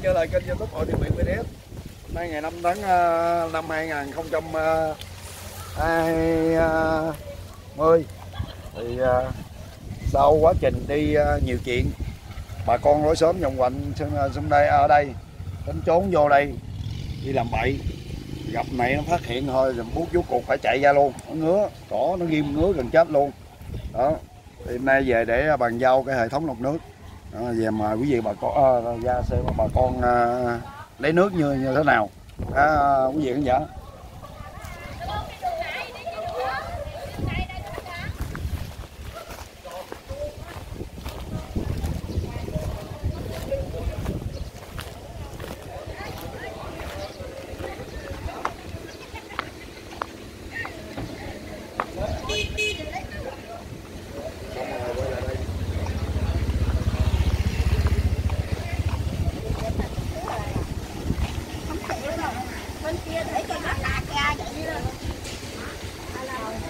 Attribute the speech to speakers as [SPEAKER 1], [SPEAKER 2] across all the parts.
[SPEAKER 1] quay trở lại kênh youtube hội điện biển BDS hôm nay ngày 5 tháng ờ, năm 2020 ờ, ờ, thì ờ, sau quá trình đi nhiều chuyện bà con lối sớm vòng quanh xung đây ở đây tính trốn vô đây đi làm bậy. Gặp mẹ nó phát hiện thôi rồi bút vô cuộc phải chạy ra luôn. Nó ngứa cỏ nó ghim ngứa gần chết luôn. Đó thì hôm nay về để bàn giao cái hệ thống lọc nước về mời quý vị bà con ờ, ra xem bà con ờ, lấy nước như như thế nào. À, quý vị khán giả
[SPEAKER 2] bên kia để cho nó lạc ra vậy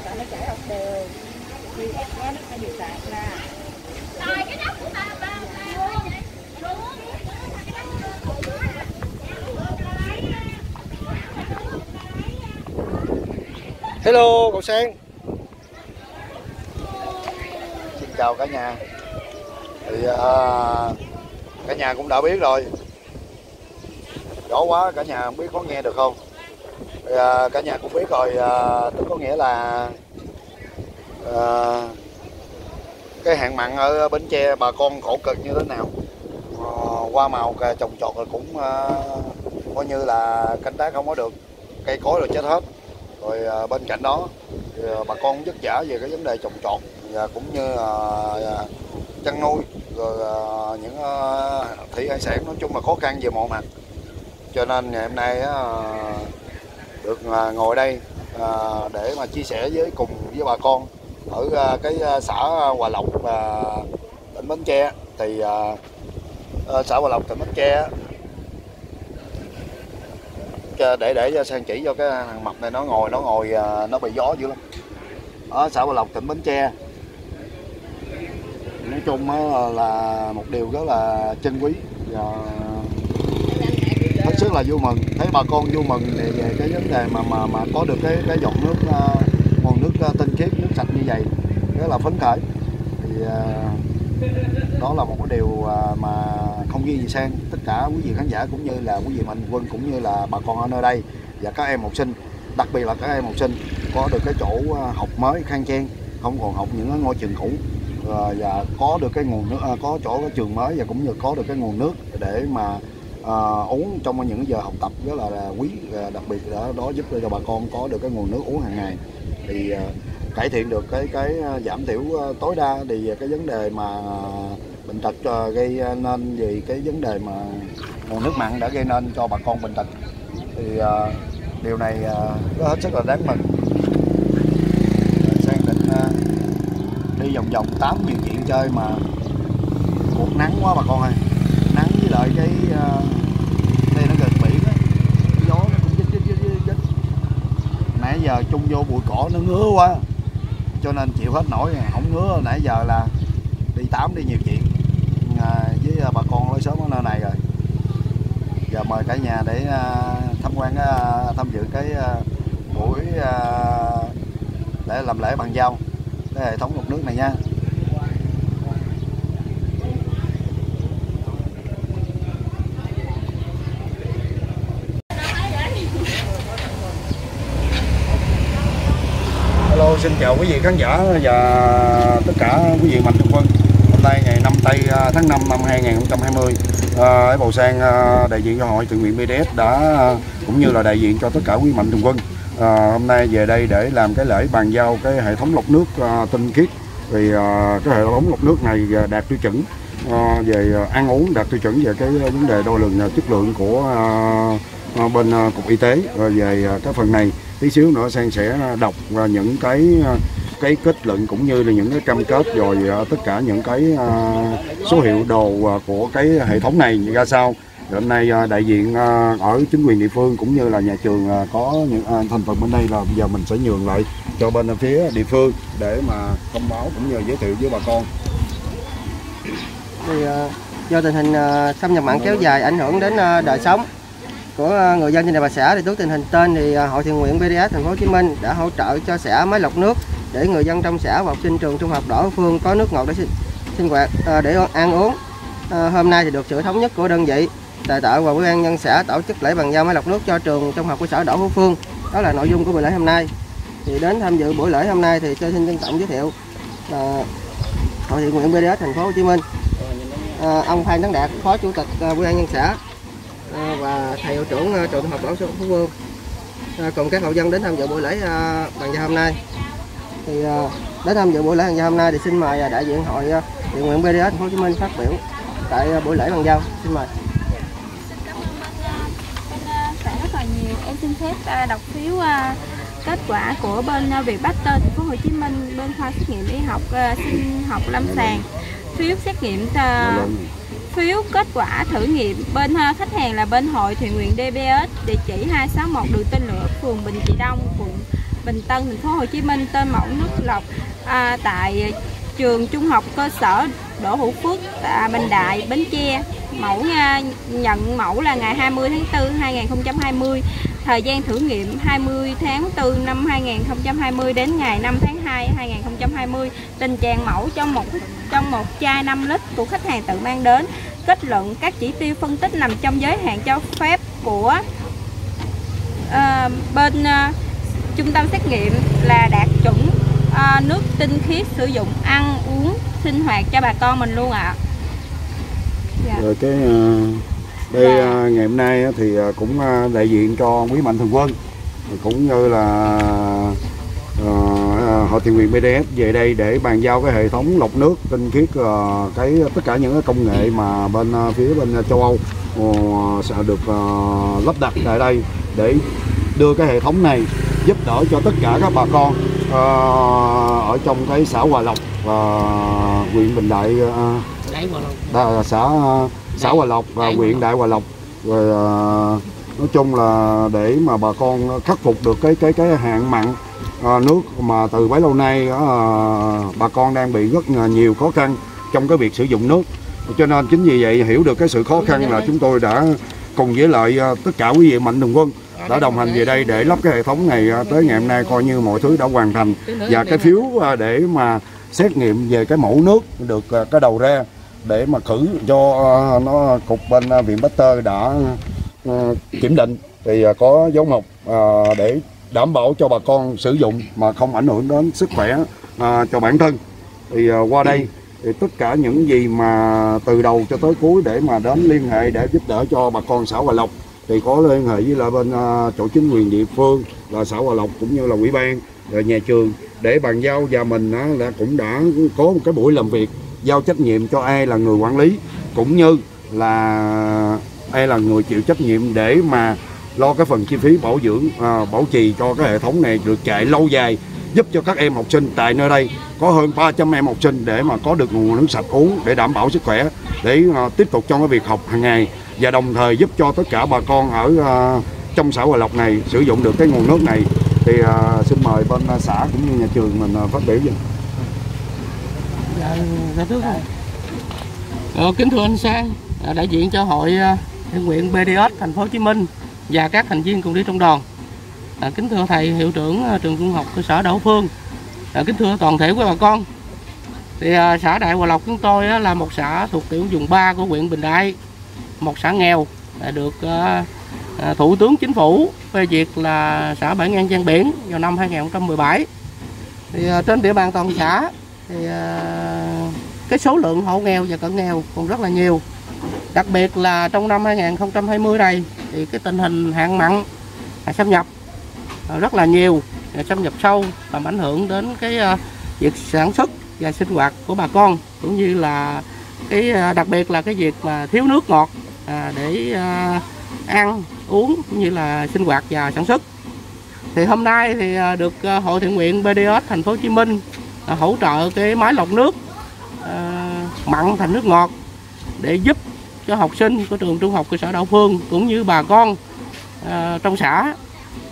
[SPEAKER 2] đó nó chảy không đều thì nó nó bị sạc ra rồi cái nắp của ta ba
[SPEAKER 1] hello cậu sen xin chào cả nhà. Thì à, cả nhà cũng đã biết rồi. Rõ quá cả nhà không biết có nghe được không? Thì, à, cả nhà cũng biết rồi à, tức có nghĩa là à, cái hạn mặn ở Bến Tre bà con khổ cực như thế nào? Ờ, à, Qua màu trồng trọt là cũng à, coi như là canh tác không có được cây cối rồi chết hết. Rồi à, bên cạnh đó Ờ, bà con vất vả về cái vấn đề trồng trọt, và cũng như à, chăn nuôi, rồi những ờ, thủy hải sản nói chung là khó khăn về mọi mặt. Cho nên ngày hôm nay được à, ngồi đây à, để mà chia sẻ với, cùng với bà con ở cái xã Hòa Lộc và tỉnh Bến Tre. Thì ờ, xã Hòa Lộc, tỉnh Bến Tre để để cho sang chỉ cho cái thằng mập này, nó ngồi nó ngồi nó bị gió dữ lắm ở xã Hòa Lộc tỉnh Bến Tre. Nói chung là một điều rất là trân quý và hết sức là vui mừng. Thấy bà con vui mừng về, về cái vấn đề mà mà mà có được cái cái giọt nước à, nguồn nước à, tinh khiết nước sạch như vậy. Rất là phấn khởi. Thì à, đó là một cái điều mà không ghi gì sang tất cả quý vị khán giả cũng như là quý vị mạnh quân cũng như là bà con ở nơi đây và các em học sinh đặc biệt là các em học sinh có được cái chỗ à, học mới khang trang không còn học những cái ngôi trường cũ. Ờ, và có được cái nguồn nước à, có chỗ cái trường mới và cũng như có được cái nguồn nước để mà à, uống trong những giờ học tập rất là, là quý đặc biệt đó, đó giúp cho bà con có được cái nguồn nước uống hàng ngày. Thì à, cải thiện được cái cái à, giảm thiểu tối đa thì cái vấn đề mà bệnh tật gây nên vì cái vấn đề mà nguồn nước mặn đã gây nên cho bà con bệnh tật. Thì à, điều này à, rất hết sức là đáng mừng sang định à, đi vòng tám nhiều chuyện chơi mà cuộc nắng quá bà con ơi. Nắng với lại cái uh, đây nó gần biển á. Gió nó cũng chết chết chết chết nãy giờ chung vô bụi cỏ nó ngứa quá cho nên chịu hết nổi. Không ngứa nãy giờ là đi tám đi nhiều chuyện. À, với à, bà con lối sớm ở nơi này rồi. Giờ mời cả nhà để uh, tham quan uh, tham dự cái uh, buổi uh, để làm lễ bàn giao cái hệ thống lọc nước này nha Hello, xin chào quý vị khán giả và tất cả quý vị mạnh thường quân. Hôm nay ngày 5 tây à, tháng 5 năm 2020, ở Bầu Sang à, đại diện cho hội tự nguyện BDS đã à, cũng như là đại diện cho tất cả quý mạnh thường quân. À, hôm nay về đây để làm cái lễ bàn giao cái hệ thống lọc nước à, tinh khiết. Vì à, cái hệ thống lọc nước này à, đạt tiêu chuẩn à, về à, ăn uống đạt tiêu chuẩn về cái vấn đề đo lường à, chất lượng của à, bên à, cục y tế rồi về à, cái phần này tí xíu nữa sang sẽ đọc và những cái à, cái kết luận cũng như là những cái cam kết rồi à, tất cả những cái à, số hiệu đồ à, của cái hệ thống này ra sao rồi hôm nay à, đại diện à, ở chính quyền địa phương cũng như là nhà trường à, có những thành phần bên đây là bây giờ mình sẽ nhường lại cho bên phía địa phương để mà thông báo cũng như giới thiệu với bà con
[SPEAKER 3] thì do tình hình xâm nhập mặn kéo dài ảnh hưởng đến đời sống của người dân trên địa bàn xã thì trước tình hình trên thì hội thiện nguyện BDS thành phố Hồ Chí Minh đã hỗ trợ cho xã máy lọc nước để người dân trong xã và học sinh trường trung học Đỗ Phương có nước ngọt để sinh, sinh hoạt để ăn uống. Hôm nay thì được sự thống nhất của đơn vị tài tạo và ủy ban nhân xã tổ chức lễ bàn giao máy lọc nước cho trường trung học cơ sở Đỗ Hữu Phương. Đó là nội dung của buổi lễ hôm nay. Thì đến tham dự buổi lễ hôm nay thì tôi xin trân trọng giới thiệu là hội thiện nguyện BDS thành phố Hồ Chí Minh. À, ông Phan Tấn Đạt, Phó Chủ tịch à, Ủy ban nhân xã à, và thầy hiệu trưởng à, trường trung học Đỗ Phú phương à, cùng các hộ dân đến tham dự buổi lễ à, bàn giao hôm nay. Thì à, đến tham dự buổi lễ bàn giao hôm nay thì xin mời à, đại diện hội thiện nguyện BDS thành phố Hồ Chí Minh phát biểu tại buổi lễ bàn giao. Xin mời.
[SPEAKER 4] cảm ơn bên, ờ, bên ờ, xã rất là nhiều em xin phép à, đọc phiếu à, kết quả của bên ờ, Viện Pasteur thành phố Hồ Chí Minh bên khoa xét nghiệm y học à, sinh học lâm sàng. Phiếu xét nghiệm phiếu kết quả thử nghiệm bên khách hàng là bên hội thiện nguyện DBS địa chỉ 261 đường Tên Lửa phường Bình Trị Đông quận Bình Tân thành phố Hồ Chí Minh tên mẫu nước lọc à, tại trường trung học cơ sở Đỗ Hữu Phước à, Bình Đại Bến Tre. Mẫu nhận mẫu là ngày 20 tháng 4 2020 thời gian thử nghiệm 20 tháng 4 năm 2020 đến ngày 5 tháng 2 2020 tình trạng mẫu trong một trong một chai 5 lít của khách hàng tự mang đến kết luận các chỉ tiêu phân tích nằm trong giới hạn cho phép của uh, bên uh, trung tâm xét nghiệm là đạt chuẩn uh, nước tinh khiết sử dụng ăn uống sinh hoạt cho bà con mình luôn ạ À. dạ.
[SPEAKER 1] rồi cái uh đây
[SPEAKER 4] Dạ.
[SPEAKER 1] ờ, ngày hôm nay thì ờ, cũng ờ, đại diện cho quý mạnh thường quân cũng như là hội thiện nguyện BDS về đây để bàn giao cái hệ thống lọc nước tinh khiết cái tất cả những cái công nghệ mà bên phía bên châu Âu ờ, sẽ được lắp đặt tại đây để đưa cái hệ thống này giúp đỡ cho tất cả các bà con ở trong cái xã Hòa Lộc và huyện Bình Đại Đà, xã xã Hòa Lộc và huyện Đại Hòa Lộc. Rồi à, nói chung là để mà bà con khắc phục được cái cái cái hạn mặn à, nước mà từ bấy lâu nay à, bà con đang bị rất nhiều khó khăn trong cái việc sử dụng nước. Cho nên chính vì vậy hiểu được cái sự khó khăn là chúng tôi đã cùng với lại tất cả quý vị mạnh thường quân đã đồng hành về đây để lắp cái hệ thống này tới ngày hôm nay coi như mọi thứ đã hoàn thành. Và cái phiếu để mà xét nghiệm về cái mẫu nước được cái đầu ra để mà khử cho à, nó cục bên à, viện Bách Tơ đã ừ, kiểm định. Thì à, có dấu mộc để đảm bảo cho bà con sử dụng mà không ảnh hưởng đến sức khỏe cho bản thân. Thì qua đây thì tất cả những gì mà từ đầu cho tới cuối để mà đến liên hệ để giúp đỡ cho bà con xã Hòa Lộc, thì có liên hệ với lại bên chỗ chính quyền địa phương là xã Hòa Lộc cũng như là ủy ban rồi nhà trường để bàn giao và mình đã cũng đã có một cái buổi làm việc giao trách nhiệm cho ai là người quản lý cũng như là ai là người chịu trách nhiệm để mà lo cái phần chi phí bảo dưỡng à, bảo trì cho cái hệ thống này được chạy lâu dài giúp cho các em học sinh tại nơi đây có hơn 300 em học sinh để mà có được nguồn nước sạch uống để đảm bảo sức khỏe để à, tiếp tục trong cái việc học hàng ngày và đồng thời giúp cho tất cả bà con ở à, trong xã Hòa Lộc này sử dụng được cái nguồn nước này. Thì à, xin mời bên xã cũng như nhà trường mình à, phát biểu gì
[SPEAKER 5] Dạ, thưa. Ờ, kính thưa anh Sang, à, đại diện cho hội à, thiện nguyện BDS thành phố Hồ Chí Minh và các thành viên cùng đi trong đoàn. À, kính thưa thầy hiệu trưởng à, trường trung học cơ sở Đậu Phương. À, kính thưa toàn thể quý bà con. Thì à, xã Đại Hòa Lộc chúng tôi á, là một xã thuộc tiểu vùng 3 của huyện Bình Đại, một xã nghèo à, được à, Thủ tướng Chính phủ phê duyệt là xã bãi ngang giang biển vào năm 2017. Thì à, trên địa bàn toàn xã thì ờ, cái số lượng hộ nghèo và cận nghèo còn rất là nhiều. Đặc biệt là trong năm 2020 này thì cái tình hình hạn mặn xâm nhập ờ, rất là nhiều. Xâm nhập sâu làm ảnh hưởng đến cái ờ, việc sản xuất và sinh hoạt của bà con, cũng như là cái đặc biệt là cái việc mà thiếu nước ngọt à, để ăn, uống, cũng như là sinh hoạt và sản xuất. Thì hôm nay thì được hội thiện nguyện BDS thành phố Hồ Chí Minh à, hỗ trợ cái máy lọc nước à, mặn thành nước ngọt để giúp cho học sinh của trường trung học cơ sở Đạo Phương cũng như bà con à, trong xã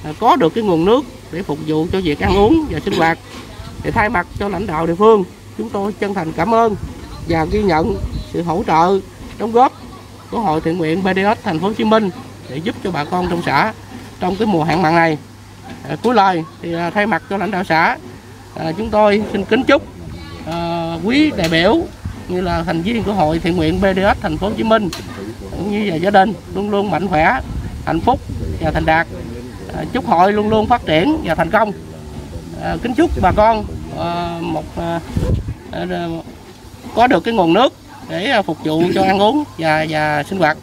[SPEAKER 5] à, có được cái nguồn nước để phục vụ cho việc ăn uống và sinh hoạt để thay mặt cho lãnh đạo địa phương chúng tôi chân thành cảm ơn và ghi nhận sự hỗ trợ đóng góp của hội thiện nguyện BDS thành phố Hồ Chí Minh để giúp cho bà con trong xã trong cái mùa hạn mặn này. À, cuối lời thì à, thay mặt cho lãnh đạo xã à, chúng tôi xin kính chúc à, quý đại biểu như là thành viên của hội thiện nguyện BDS thành phố Hồ Chí Minh cũng như là gia đình luôn luôn mạnh khỏe, hạnh phúc và thành đạt. À, chúc hội luôn luôn phát triển và thành công. À, kính chúc bà con à, một à, à, à có được cái nguồn nước để à, phục vụ cho ăn uống và và sinh hoạt.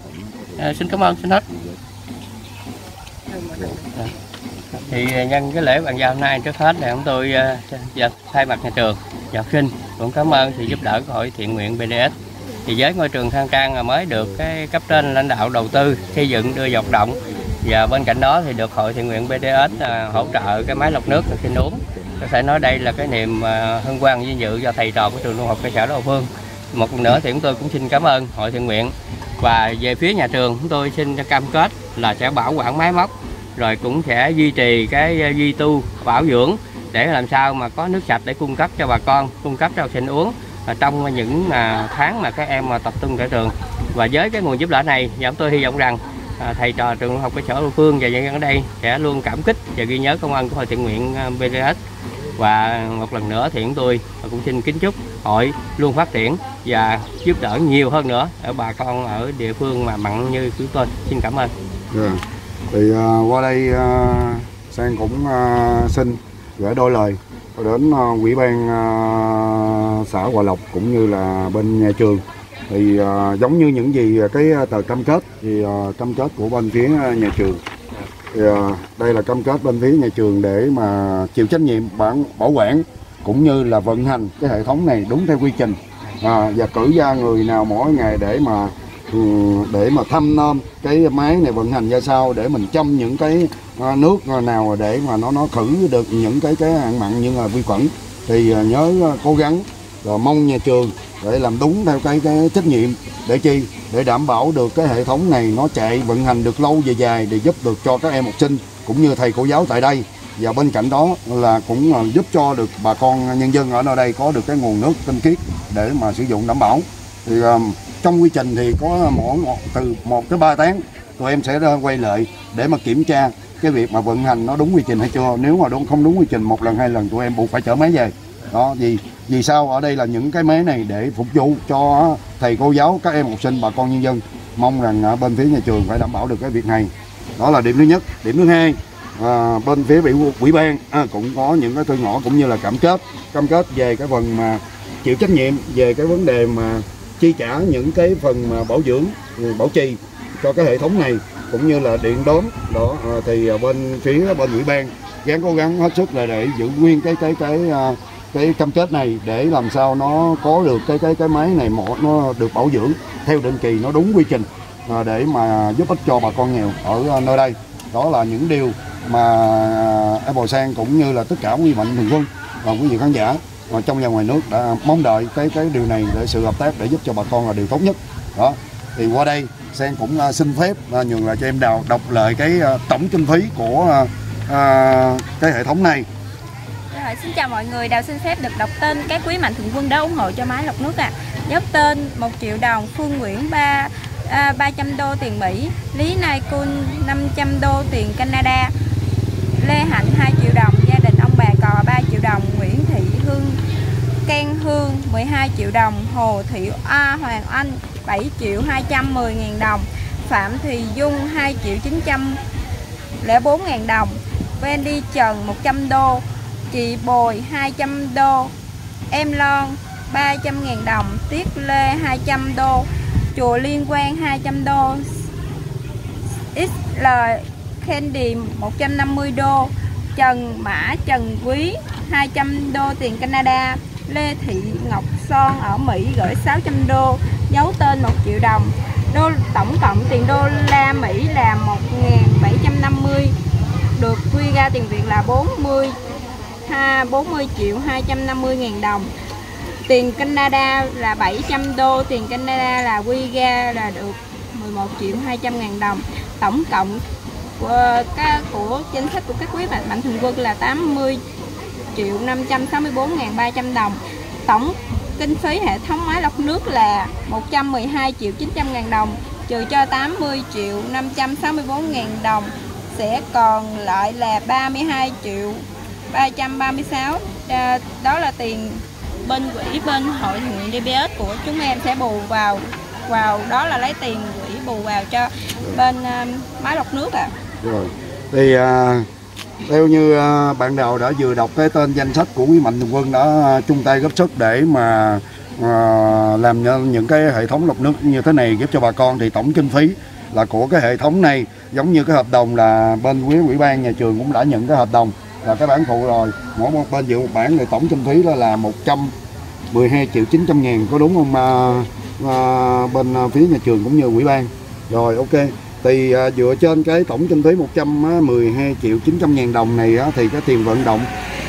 [SPEAKER 5] À, xin cảm ơn xin hết
[SPEAKER 6] thì à, nhân cái lễ bàn giao hôm nay trước hết là chúng tôi à, dập thay mặt nhà trường và học sinh cũng cảm ơn sự giúp đỡ của hội thiện nguyện BDS thì với ngôi trường khang trang là mới được cái cấp trên lãnh đạo đầu tư xây dựng, đưa vào hoạt động và bên cạnh đó thì được hội thiện nguyện BDS à, hỗ trợ cái máy lọc nước khi uống có thể nói đây là cái niềm hân hoan vinh dự cho thầy trò của trường trung học cơ sở Đô Phương. Một lần nữa thì chúng tôi cũng xin cảm ơn hội thiện nguyện. Và về phía nhà trường, chúng tôi xin cam kết là sẽ bảo quản máy móc rồi cũng sẽ duy trì cái ờ, duy tu, bảo dưỡng để làm sao mà có nước sạch để cung cấp cho bà con, cung cấp cho học sinh uống ờ, trong những ờ, tháng mà các em mà tập trung tại trường. Và với cái nguồn giúp đỡ này và tôi hy vọng rằng thầy trò trường học cơ sở Đô Phương và nhân dân ở đây sẽ luôn cảm kích và ghi nhớ công ơn của hội thiện nguyện BDS và một lần nữa thì chúng tôi cũng xin kính chúc hội luôn phát triển và giúp đỡ nhiều hơn nữa ở bà con ở địa phương mà mặn như chúng tôi. Xin cảm ơn.
[SPEAKER 1] Yeah. Thì uh, qua đây uh, Sang cũng uh, xin gửi đôi lời đến uh, quỹ ban uh, xã Hòa Lộc cũng như là bên nhà trường. Thì uh, giống như những gì cái tờ cam kết thì uh, cam kết của bên phía nhà trường. Thì uh, đây là cam kết bên phía nhà trường để mà chịu trách nhiệm bản bảo quản cũng như là vận hành cái hệ thống này đúng theo quy trình. À, và cử ra người nào mỗi ngày để mà Ừ, để mà thăm nom cái máy này vận hành ra sao, để mình chăm những cái à, nước nào để mà nó nó khử được những cái cái hạn mặn như là vi khuẩn. Thì à, nhớ à, cố gắng rồi mong nhà trường để làm đúng theo cái cái trách nhiệm để chi, để đảm bảo được cái hệ thống này nó chạy, vận hành được lâu về dài để giúp được cho các em học sinh cũng như thầy cô giáo tại đây. Và bên cạnh đó là cũng giúp cho được bà con nhân dân ở nơi đây có được cái nguồn nước tinh khiết để mà sử dụng đảm bảo. Thì trong quy trình thì có mỗi một, từ 1 tới 3 tháng tụi em sẽ quay lại để mà kiểm tra cái việc mà vận hành nó đúng quy trình hay chưa. Nếu mà đúng không đúng quy trình một lần hai lần tụi em buộc phải chở máy về. Đó vì vì sao? Ở đây là những cái máy này để phục vụ cho thầy cô giáo các em học sinh bà con nhân dân. Mong rằng bên phía nhà trường phải đảm bảo được cái việc này. Đó là điểm thứ nhất. Điểm thứ hai à, bên phía ủy, ủy ban à, cũng có những cái thư ngõ cũng như là cam kết cam kết về cái phần mà chịu trách nhiệm về cái vấn đề mà chi trả những cái phần mà bảo dưỡng ừ, bảo trì cho cái hệ thống này, cũng như là điện đóm, đó ờ, thì ờ, bên phía bên ủy ban gắng cố gắng hết sức là để giữ nguyên cái cái cái ờ, cái cam kết này để làm sao nó có được cái cái cái máy này một nó được bảo dưỡng theo định kỳ, nó đúng quy trình để mà giúp ích cho bà con nghèo ở nơi đây. Đó là những điều mà Apple Sang cũng như là tất cả quý mạnh thường quân và quý vị khán giả và trong và ngoài nước đã mong đợi cái cái điều này để sự hợp tác để giúp cho bà con là điều tốt nhất đó thì qua đây sen cũng à, xin phép à, nhường lại cho em đào đọc lại cái à, tổng kinh phí của à, cái hệ thống này
[SPEAKER 4] Rồi, xin chào mọi người, Đào xin phép được đọc tên các quý mạnh thường quân đã ủng hộ cho máy lọc nước ạ. À. Dốc tên 1 triệu đồng, Phương Nguyễn 3 à, 300 đô tiền Mỹ, Lý Nai Kun 500 đô tiền Canada, Lê Hạnh 2 triệu đồng, gia đình ông bà Cò 3 triệu đồng, Nguyễn Hương Can Hương 12 triệu đồng, Hồ Thị A Hoàng Anh 7 triệu 210 ngàn đồng, Phạm Thùy Dung 2 triệu 904 ngàn đồng, Wendy Trần 100 đô, chị Bồi 200 đô, em Lon 300 ngàn đồng, Tiết Lê 200 đô, Chùa Liên quan 200 đô, XL Candy 150 đô, Trần Mã Trần Quý 200 đô tiền Canada, Lê Thị Ngọc Son ở Mỹ gửi 600 đô, giấu tên 1 triệu đồng. Đô tổng cộng tiền đô la Mỹ là 1.750 được quy ra tiền Việt là 40 ha 40 triệu 250 ngàn đồng. Tiền Canada là 700 đô, tiền Canada là quy ra là được 11 triệu 200 ngàn đồng. Tổng cộng của, ờ, các, của chính sách của các quý mạnh, mạnh thường quân là 80 triệu 564.300 đồng tổng kinh phí hệ thống máy lọc nước là 112 triệu 900 ngàn đồng trừ cho 80 triệu 564 ngàn đồng sẽ còn lại là 32 triệu 336 ờ, đó là tiền bên quỹ bên hội nguyện DBS của chúng em sẽ bù vào vào đó là lấy tiền quỹ bù vào cho bên um, máy lọc nước ạ. À.
[SPEAKER 1] Rồi. Thì uh, theo như à, bạn đầu đã vừa đọc cái tên danh sách của quý mạnh thường quân đã à, chung tay góp sức để mà à, làm những cái hệ thống lọc nước như thế này giúp cho bà con thì tổng kinh phí là của cái hệ thống này giống như cái hợp đồng là bên quý ủy ban nhà trường cũng đã nhận cái hợp đồng là cái bản phụ rồi. Mỗi một bên dự một bản thì tổng kinh phí đó là 112 triệu 900 ngàn có đúng không? À, à, bên à, phía nhà trường cũng như ủy ban. Rồi ok thì à, dựa trên cái tổng kinh phí 112 triệu 900 ngàn đồng này á, thì cái tiền vận động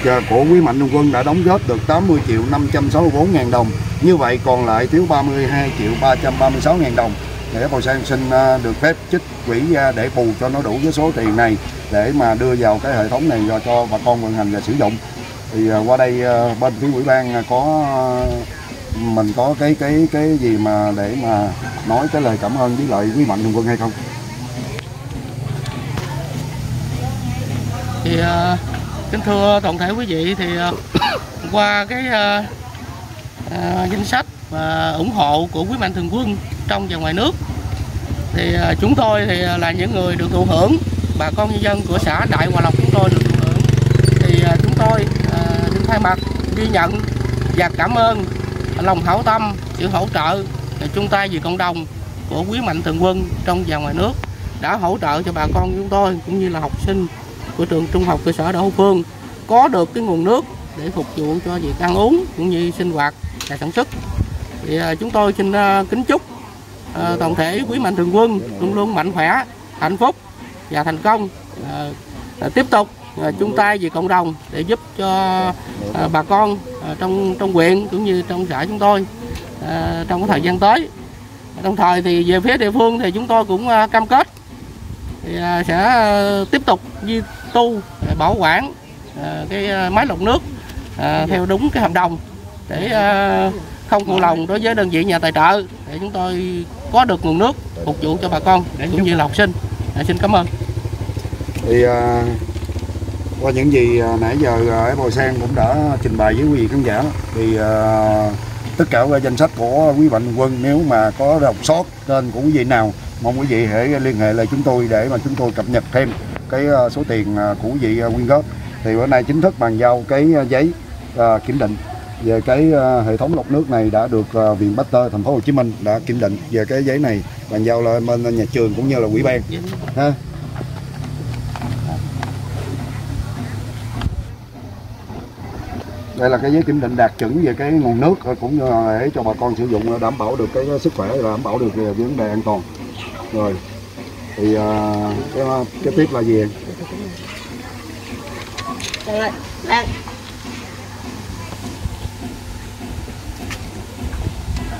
[SPEAKER 1] à, của quý mạnh thường quân đã đóng góp được 80 triệu 564 ngàn đồng như vậy còn lại thiếu 32 triệu 336 ngàn đồng để Bầu Sang xin à, được phép trích quỹ à, để bù cho nó đủ với số tiền này để mà đưa vào cái hệ thống này cho, cho bà con vận hành và sử dụng thì à, qua đây à, bên phía ủy ban à, có à, mình có cái cái cái gì mà để mà nói cái lời cảm ơn với lại quý mạnh thường quân hay không?
[SPEAKER 5] Thì uh, kính thưa toàn thể quý vị thì uh, qua cái uh, uh, danh sách và ủng hộ của quý mạnh thường quân trong và ngoài nước thì uh, chúng tôi thì là những người được thụ hưởng bà con nhân dân của xã Đại Hòa Lộc chúng tôi được thụ hưởng. Thì uh, chúng tôi uh, xin thay mặt ghi nhận và cảm ơn lòng hảo tâm sự hỗ trợ chung tay vì cộng đồng của quý mạnh thường quân trong và ngoài nước đã hỗ trợ cho bà con chúng tôi cũng như là học sinh của trường trung học cơ sở Đỗ Phương, có được cái nguồn nước để phục vụ cho việc ăn uống cũng như sinh hoạt và sản xuất. Thì à, chúng tôi xin à, kính chúc à, toàn thể quý mạnh thường quân luôn luôn mạnh khỏe, hạnh phúc và thành công. Tiếp tục chung tay vì cộng đồng để giúp cho bà con trong trong huyện cũng như trong xã chúng tôi trong cái thời gian tới. Đồng thời thì về phía địa phương thì chúng tôi cũng cam kết thì sẽ tiếp tục duy tu à, bảo quản à, cái à, máy lọc nước theo đúng cái hợp đồng để không phụ lòng đối với đơn vị nhà tài trợ để chúng tôi có được nguồn nước phục vụ cho bà con để cũng như là học sinh. À, xin cảm ơn.
[SPEAKER 1] Thì à, qua những gì à, nãy giờ à, Apple Sang cũng đã trình bày với quý vị khán giả thì à, tất cả các danh sách của quý mạnh quân nếu mà có đọc sót tên của quý vị nào mong quý vị hãy liên hệ lại chúng tôi để mà chúng tôi cập nhật thêm cái ờ, số tiền ờ, của vị ờ, quyên góp. Thì bữa nay chính thức bàn giao cái giấy kiểm định về cái hệ thống lọc nước này đã được viện Pasteur thành phố Hồ Chí Minh đã kiểm định về cái giấy này bàn giao lên bên nhà trường cũng như là ủy ban. Ha. Đây là cái giấy kiểm định đạt chuẩn về cái nguồn nước cũng như là để cho bà con sử dụng đảm bảo được cái sức khỏe và đảm bảo được về vấn đề an toàn. Rồi thì ờ, cái, cái tiếp là gì
[SPEAKER 2] rồi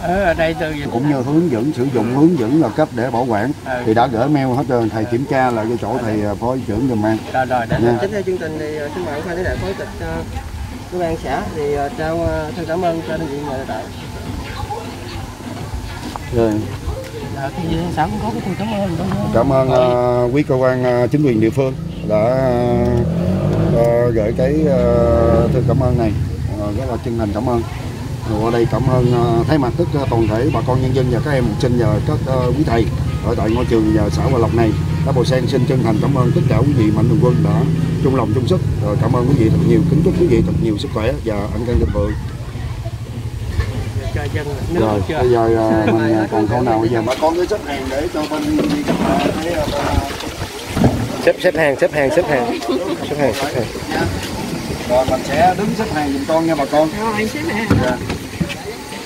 [SPEAKER 5] ở đây từ
[SPEAKER 1] cũng như hướng dẫn sử dụng hướng dẫn là cấp để bảo quản. Ừ. thì đã gửi mail hết rồi thầy kiểm tra lại cái chỗ thầy ờ, phó trưởng giùm mang
[SPEAKER 3] rồi rồi để tiếp theo chương trình thì ờ, xin mời khoa thế đại phó tịch của ban xã. Thì trao thân cảm ơn cho đơn vị nhà đại.
[SPEAKER 1] Rồi
[SPEAKER 5] dạ, thì xã cũng có cái cảm ơn
[SPEAKER 1] cảm ơn uh, quý cơ quan uh, chính quyền địa phương đã uh, gửi cái uh, thư cảm ơn này uh, rất là chân thành cảm ơn rồi ở đây cảm ơn uh, thay mặt tất toàn thể bà con nhân dân và các em học sinh và các uh, quý thầy ở tại ngôi trường và xã Hòa Lộc này. đã Bồ Sen xin chân thành cảm ơn tất cả quý vị mạnh thường quân đã chung lòng chung sức. Rồi cảm ơn quý vị thật nhiều, kính chúc quý vị thật nhiều sức khỏe và an khang thịnh vượng. Rồi, bây giờ ờ, mình còn câu nào bây giờ? bà con cứ xếp hàng để cho bên đi cấp
[SPEAKER 3] xếp xếp hàng xếp hàng xếp hàng. Xếp hàng xếp hàng.
[SPEAKER 1] Rồi mình sẽ đứng xếp hàng giùm con nha bà con.
[SPEAKER 2] Rồi xếp hàng. Dạ.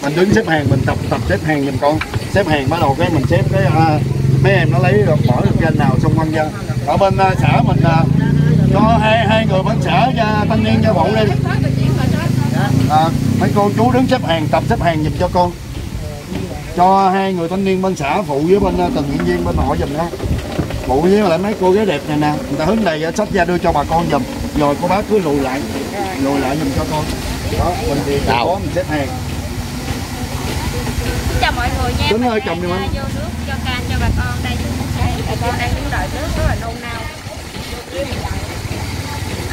[SPEAKER 1] mình đứng xếp hàng mình tập tập xếp hàng giùm con. Xếp hàng bắt đầu cái mình xếp cái uh, mấy em nó lấy bỏ được danh nào xong quan dân ở bên uh, xã mình uh, cho hai hai người bên xã cho thanh niên cho phụ đi. À, mấy cô chú đứng xếp hàng tập xếp hàng giùm cho con cho hai người thanh niên bên xã phụ với bên uh, từng diễn viên bên họ giùm đó phụ với lại mấy cô gái đẹp này nè người ta hướng đầy sách ra đưa cho bà con giùm rồi cô bác cứ lùi lại lùi lại giùm cho con đó mình thì có mình xếp hàng
[SPEAKER 4] chào mọi người nha
[SPEAKER 1] Tính ơi,
[SPEAKER 4] Mình
[SPEAKER 1] chồng giùm anh.
[SPEAKER 4] à, vô nước cho can cho bà con đây bà con đang đứng đợi nước rất là nôn nao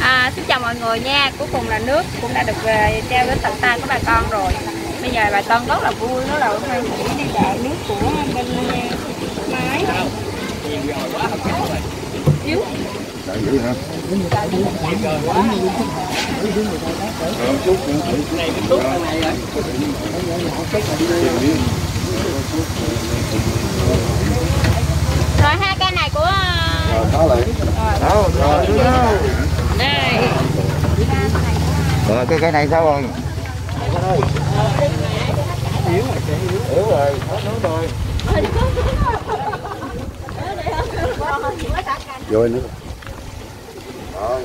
[SPEAKER 4] à, xin chào mọi người nha cuối cùng là nước cũng đã được về trao đến tận tay của bà con rồi bây giờ bà con rất là vui rất là hoan hỉ đi đợi nước của bên máy yếu
[SPEAKER 1] Đợi dữ hả?
[SPEAKER 4] rồi hai cây này của
[SPEAKER 1] Rồi, đó lại. Rồi, đúng đó
[SPEAKER 4] đây
[SPEAKER 1] Rồi, cái cái này sao rồi? Yếu rồi, hết nước rồi. Rồi nữa. Rồi.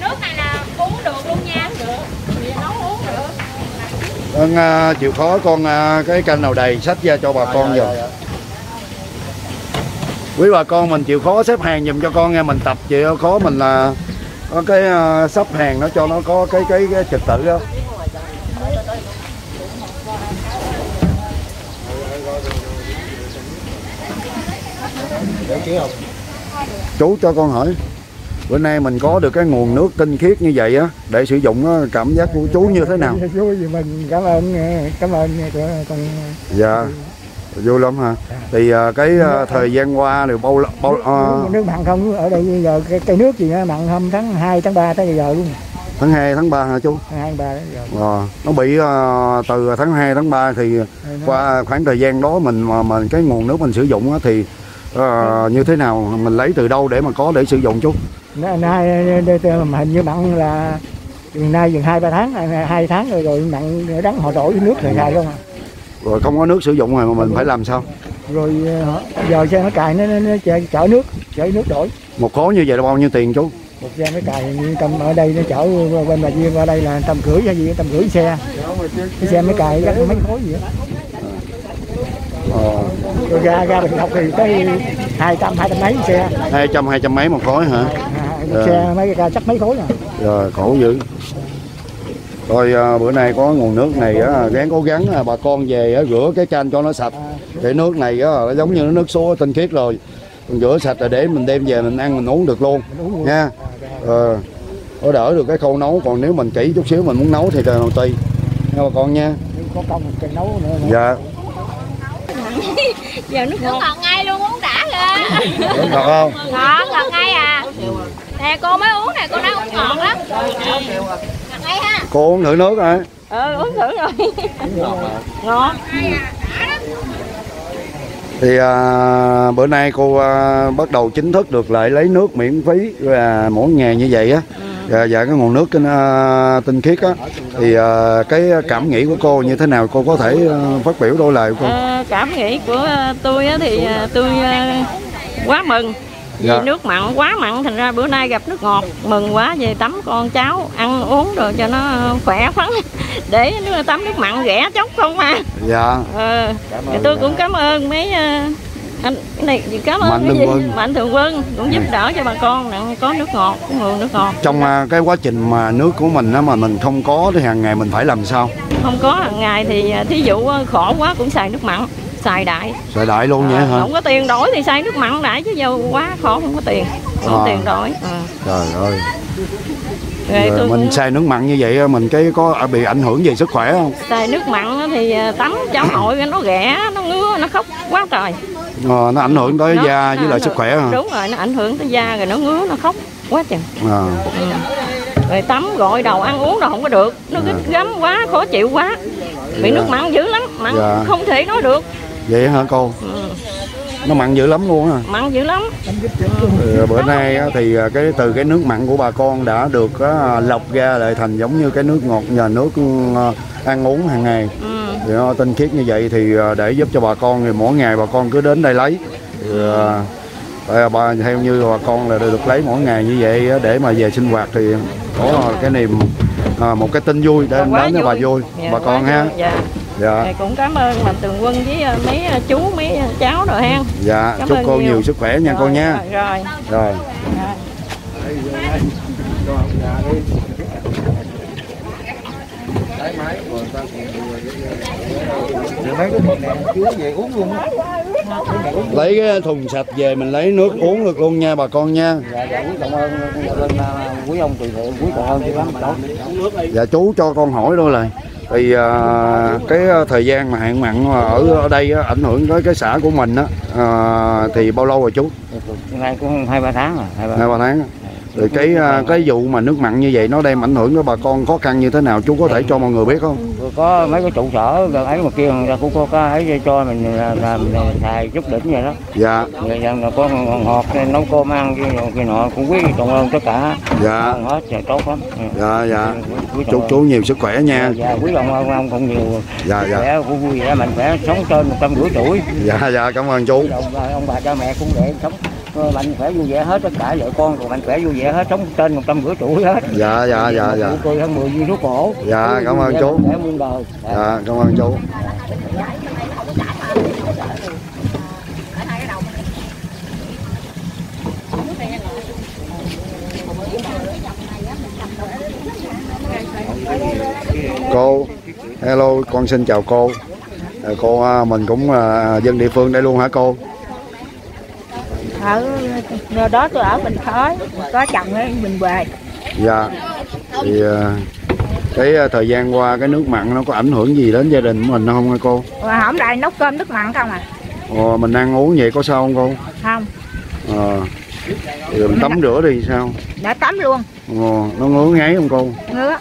[SPEAKER 4] nước này là uống được luôn nha được vì nấu uống được
[SPEAKER 1] con à, chịu khó con à, cái canh nào đầy sách ra cho bà con rồi. Quý bà con mình chịu khó xếp hàng giùm cho con nha, mình tập chịu khó mình là có cái à, sắp hàng nó cho nó có cái cái, cái trật tự đó. Chú cho con hỏi bữa nay mình có được cái nguồn nước tinh khiết như vậy á để sử dụng á, cảm giác của chú như thế nào?
[SPEAKER 7] vui vì mình cảm ơn cảm ơn con
[SPEAKER 1] Dạ vui lắm ha. Thì à, cái à, thời gian qua thì bao bao à,
[SPEAKER 7] nước mặn không ở đây bây giờ cái cây nước gì nó mặn hôm tháng 2 tháng 3 tới bây giờ luôn
[SPEAKER 1] tháng 2 tháng 3 hả chú?
[SPEAKER 7] tháng 2 tháng 3 tới giờ
[SPEAKER 1] Ờ, nó bị à, từ tháng 2 tháng 3 thì qua khoảng thời gian đó mình mà mình cái nguồn nước mình sử dụng á, thì à, như thế nào mình lấy từ đâu để mà có để sử dụng chú?
[SPEAKER 7] Nay hình như mặn là chừng nay chừng hai ba tháng hai tháng rồi rồi mặn đắng họ đổ với nước rồi xài luôn à.
[SPEAKER 1] Rồi không có nước sử dụng rồi mà mình phải làm sao?
[SPEAKER 7] rồi họ- giờ xe nó cài nó, nó, nó chở, chở nước chở nước đổi
[SPEAKER 1] Một khối như vậy là bao nhiêu tiền chú?
[SPEAKER 7] một xe nó cài tầm ở đây nó chở bên bà Duyên qua đây là tầm rưỡi hay gì tầm rưỡi xe cái xe mới cài chắc mấy khối gì đó
[SPEAKER 1] Ờ,
[SPEAKER 7] rồi ra ra bình ngọc thì tới hai trăm hai trăm mấy xe
[SPEAKER 1] 200 200 mấy một khối hả?
[SPEAKER 7] À,
[SPEAKER 1] Dạ.
[SPEAKER 7] xe mấy cái chắc mấy khối à
[SPEAKER 1] Rồi khổ dữ. Rồi à, bữa nay có nguồn nước này á, gắng cố gắng à, bà con về á, rửa cái chanh cho nó sạch. Cái nước này á, nó giống như nó nước số tinh khiết rồi. Còn rửa sạch rồi để mình đem về mình ăn mình uống được luôn nha. Ờ, có đỡ được cái khâu nấu còn nếu mình kỹ chút xíu mình muốn nấu thì là tùy nha bà con nha.
[SPEAKER 7] có công cây nấu nữa
[SPEAKER 1] Dạ.
[SPEAKER 4] giờ nước ngọt ngọt ngay luôn uống đã lên
[SPEAKER 1] thật không?
[SPEAKER 4] ngọt ngọt ngay à nè cô mới uống nè cô nói uống ngọt lắm. Ngọt ngay ha.
[SPEAKER 1] Cô uống thử nước hả?
[SPEAKER 4] ừ uống thử rồi. Ngọt
[SPEAKER 1] Thì à, bữa nay cô à, bắt đầu chính thức được lại lấy nước miễn phí à, mỗi ngày như vậy á. Và, và cái nguồn nước à, tinh khiết á. Thì à, cái cảm nghĩ của cô như thế nào? Cô có thể à, phát biểu đôi lời của cô.
[SPEAKER 2] Ờ, cảm nghĩ của ờ, tôi á thì ờ, tôi ờ, quá mừng
[SPEAKER 1] Dạ.
[SPEAKER 2] nước mặn quá mặn thành ra bữa nay gặp nước ngọt mừng quá về tắm con cháu ăn uống rồi cho nó khỏe khoắn để nước tắm nước mặn rẻ chốc không mà
[SPEAKER 1] Dạ.
[SPEAKER 2] ờ, thì tôi cũng cảm ơn mấy ờ, anh cái này cảm ơn
[SPEAKER 1] Mạnh
[SPEAKER 2] cái
[SPEAKER 1] Thường
[SPEAKER 2] gì
[SPEAKER 1] Quân.
[SPEAKER 2] mạnh thường quân cũng giúp đỡ cho bà con có nước ngọt có nguồn nước ngọt
[SPEAKER 1] Trong à, cái quá trình mà nước của mình á mà mình không có thì hàng ngày mình phải làm sao?
[SPEAKER 2] không có hàng ngày thì ờ, thí dụ ờ, khổ quá cũng xài nước mặn xài đại
[SPEAKER 1] Xài đại luôn vậy
[SPEAKER 2] Ờ,
[SPEAKER 1] hả?
[SPEAKER 2] không có tiền đổi thì xài nước mặn đại chứ giờ quá khổ không có tiền không
[SPEAKER 1] À.
[SPEAKER 2] tiền đổi Ờ.
[SPEAKER 1] Trời ơi.
[SPEAKER 2] rồi
[SPEAKER 1] mình
[SPEAKER 2] cũng
[SPEAKER 1] xài nước mặn như vậy mình cái có bị ảnh hưởng về sức khỏe không?
[SPEAKER 2] xài nước mặn thì tắm cháu nội nó ghẻ nó ngứa nó khóc quá trời
[SPEAKER 1] Ờ, nó ảnh hưởng tới
[SPEAKER 2] Nó-
[SPEAKER 1] da với lại sức khỏe hả?
[SPEAKER 2] đúng rồi nó ảnh hưởng tới da rồi nó ngứa nó khóc quá chừng
[SPEAKER 1] À.
[SPEAKER 2] ừ. rồi tắm gội đầu ăn uống đâu không có được nó
[SPEAKER 1] Dạ.
[SPEAKER 2] gít gắm quá khó chịu quá bị
[SPEAKER 1] Dạ.
[SPEAKER 2] nước mặn dữ lắm mặn
[SPEAKER 1] Dạ.
[SPEAKER 2] không thể nói được
[SPEAKER 1] Vậy hả cô?
[SPEAKER 2] ừ.
[SPEAKER 1] nó mặn dữ lắm luôn á
[SPEAKER 2] mặn dữ lắm
[SPEAKER 1] Ừ, bữa nay thì à, cái từ cái nước mặn của bà con đã được á, lọc ra lại thành giống như cái nước ngọt nhà nước à, ăn uống hàng ngày
[SPEAKER 2] ừ.
[SPEAKER 1] thì nó tinh khiết như vậy thì à, để giúp cho bà con thì mỗi ngày bà con cứ đến đây lấy thì, à, à, bà theo như bà con là được lấy mỗi ngày như vậy để mà về sinh hoạt thì có cái niềm à, một cái tin vui để đến cho bà vui
[SPEAKER 2] Dạ,
[SPEAKER 1] bà con ha
[SPEAKER 2] dạ.
[SPEAKER 1] Dạ
[SPEAKER 2] cũng cảm ơn mạnh thường quân với ờ, mấy ờ, chú mấy cháu rồi ha
[SPEAKER 1] dạ
[SPEAKER 2] Cảm
[SPEAKER 1] chúc
[SPEAKER 2] ơn
[SPEAKER 1] cô
[SPEAKER 2] nhiều.
[SPEAKER 1] nhiều sức khỏe nha
[SPEAKER 2] Rồi,
[SPEAKER 1] cô nha
[SPEAKER 2] rồi, rồi.
[SPEAKER 1] rồi lấy cái thùng sạch về mình lấy nước uống được luôn nha bà con nha
[SPEAKER 8] dạ dạ quý cảm ơn quý ông quý cảm ơn dữ lắm đó
[SPEAKER 1] dạ chú cho con hỏi đôi lại thì à, cái thời gian mà hạn mặn ở ở đây á, ảnh hưởng tới cái xã của mình á à, thì bao lâu rồi chú?
[SPEAKER 8] Nay cũng hai ba tháng rồi hai ba
[SPEAKER 1] tháng rồi cái à, cái vụ mà nước mặn như vậy nó đem ảnh hưởng tới bà con khó khăn như thế nào? Chú có thể cho mọi người biết không?
[SPEAKER 8] Có mấy cái trụ sở gần ấy mà kia người ta cũng có cái ấy cho mình làm, làm xài chút đỉnh vậy đó.
[SPEAKER 1] Dạ.
[SPEAKER 8] Người dân là có ngọt nấu cơm ăn kia, kia nọ cũng quý cảm ơn tất cả.
[SPEAKER 1] Dạ.
[SPEAKER 8] Hết thì tốt lắm. Ừ.
[SPEAKER 1] dạ dạ. Chúc
[SPEAKER 8] ơn.
[SPEAKER 1] chú nhiều sức khỏe nha.
[SPEAKER 8] Dạ quý cảm ơn ông cũng nhiều
[SPEAKER 1] dạ dạ.
[SPEAKER 8] khỏe cũng vui vẻ mạnh khỏe sống trên một trăm rưỡi tuổi.
[SPEAKER 1] Dạ dạ cảm ơn chú.
[SPEAKER 8] Ông, bà- ông bà cha mẹ cũng để sống ờ, mạnh khỏe vui vẻ hết tất cả vợ con cũng mạnh khỏe vui vẻ hết sống trên một trăm rưỡi tuổi hết.
[SPEAKER 1] Dạ dạ dạ dạ.
[SPEAKER 8] cười hơn mười viên thuốc cổ.
[SPEAKER 1] Dạ, cảm ơn chú.
[SPEAKER 8] khỏe muôn đời.
[SPEAKER 1] Dạ. Cảm ơn chú. Cô hello con xin chào cô. Cô à, mình cũng là dân địa phương đây luôn hả cô
[SPEAKER 9] ở đó tôi ở Bình Thới có chồng ở Bình Huệ.
[SPEAKER 1] Dạ. Thì à, cái à, thời gian qua cái nước mặn nó có ảnh hưởng gì đến gia đình của mình không hả cô?
[SPEAKER 9] Mà hổng lại nấu cơm nước mặn không à?
[SPEAKER 1] Ồ, mình ăn uống vậy có sao không cô?
[SPEAKER 9] Không.
[SPEAKER 1] Ờ. Rồi mình tắm rửa đi sao?
[SPEAKER 9] Đã tắm luôn.
[SPEAKER 1] Ồ, nó ngứa ngáy không cô?
[SPEAKER 9] Ngứa.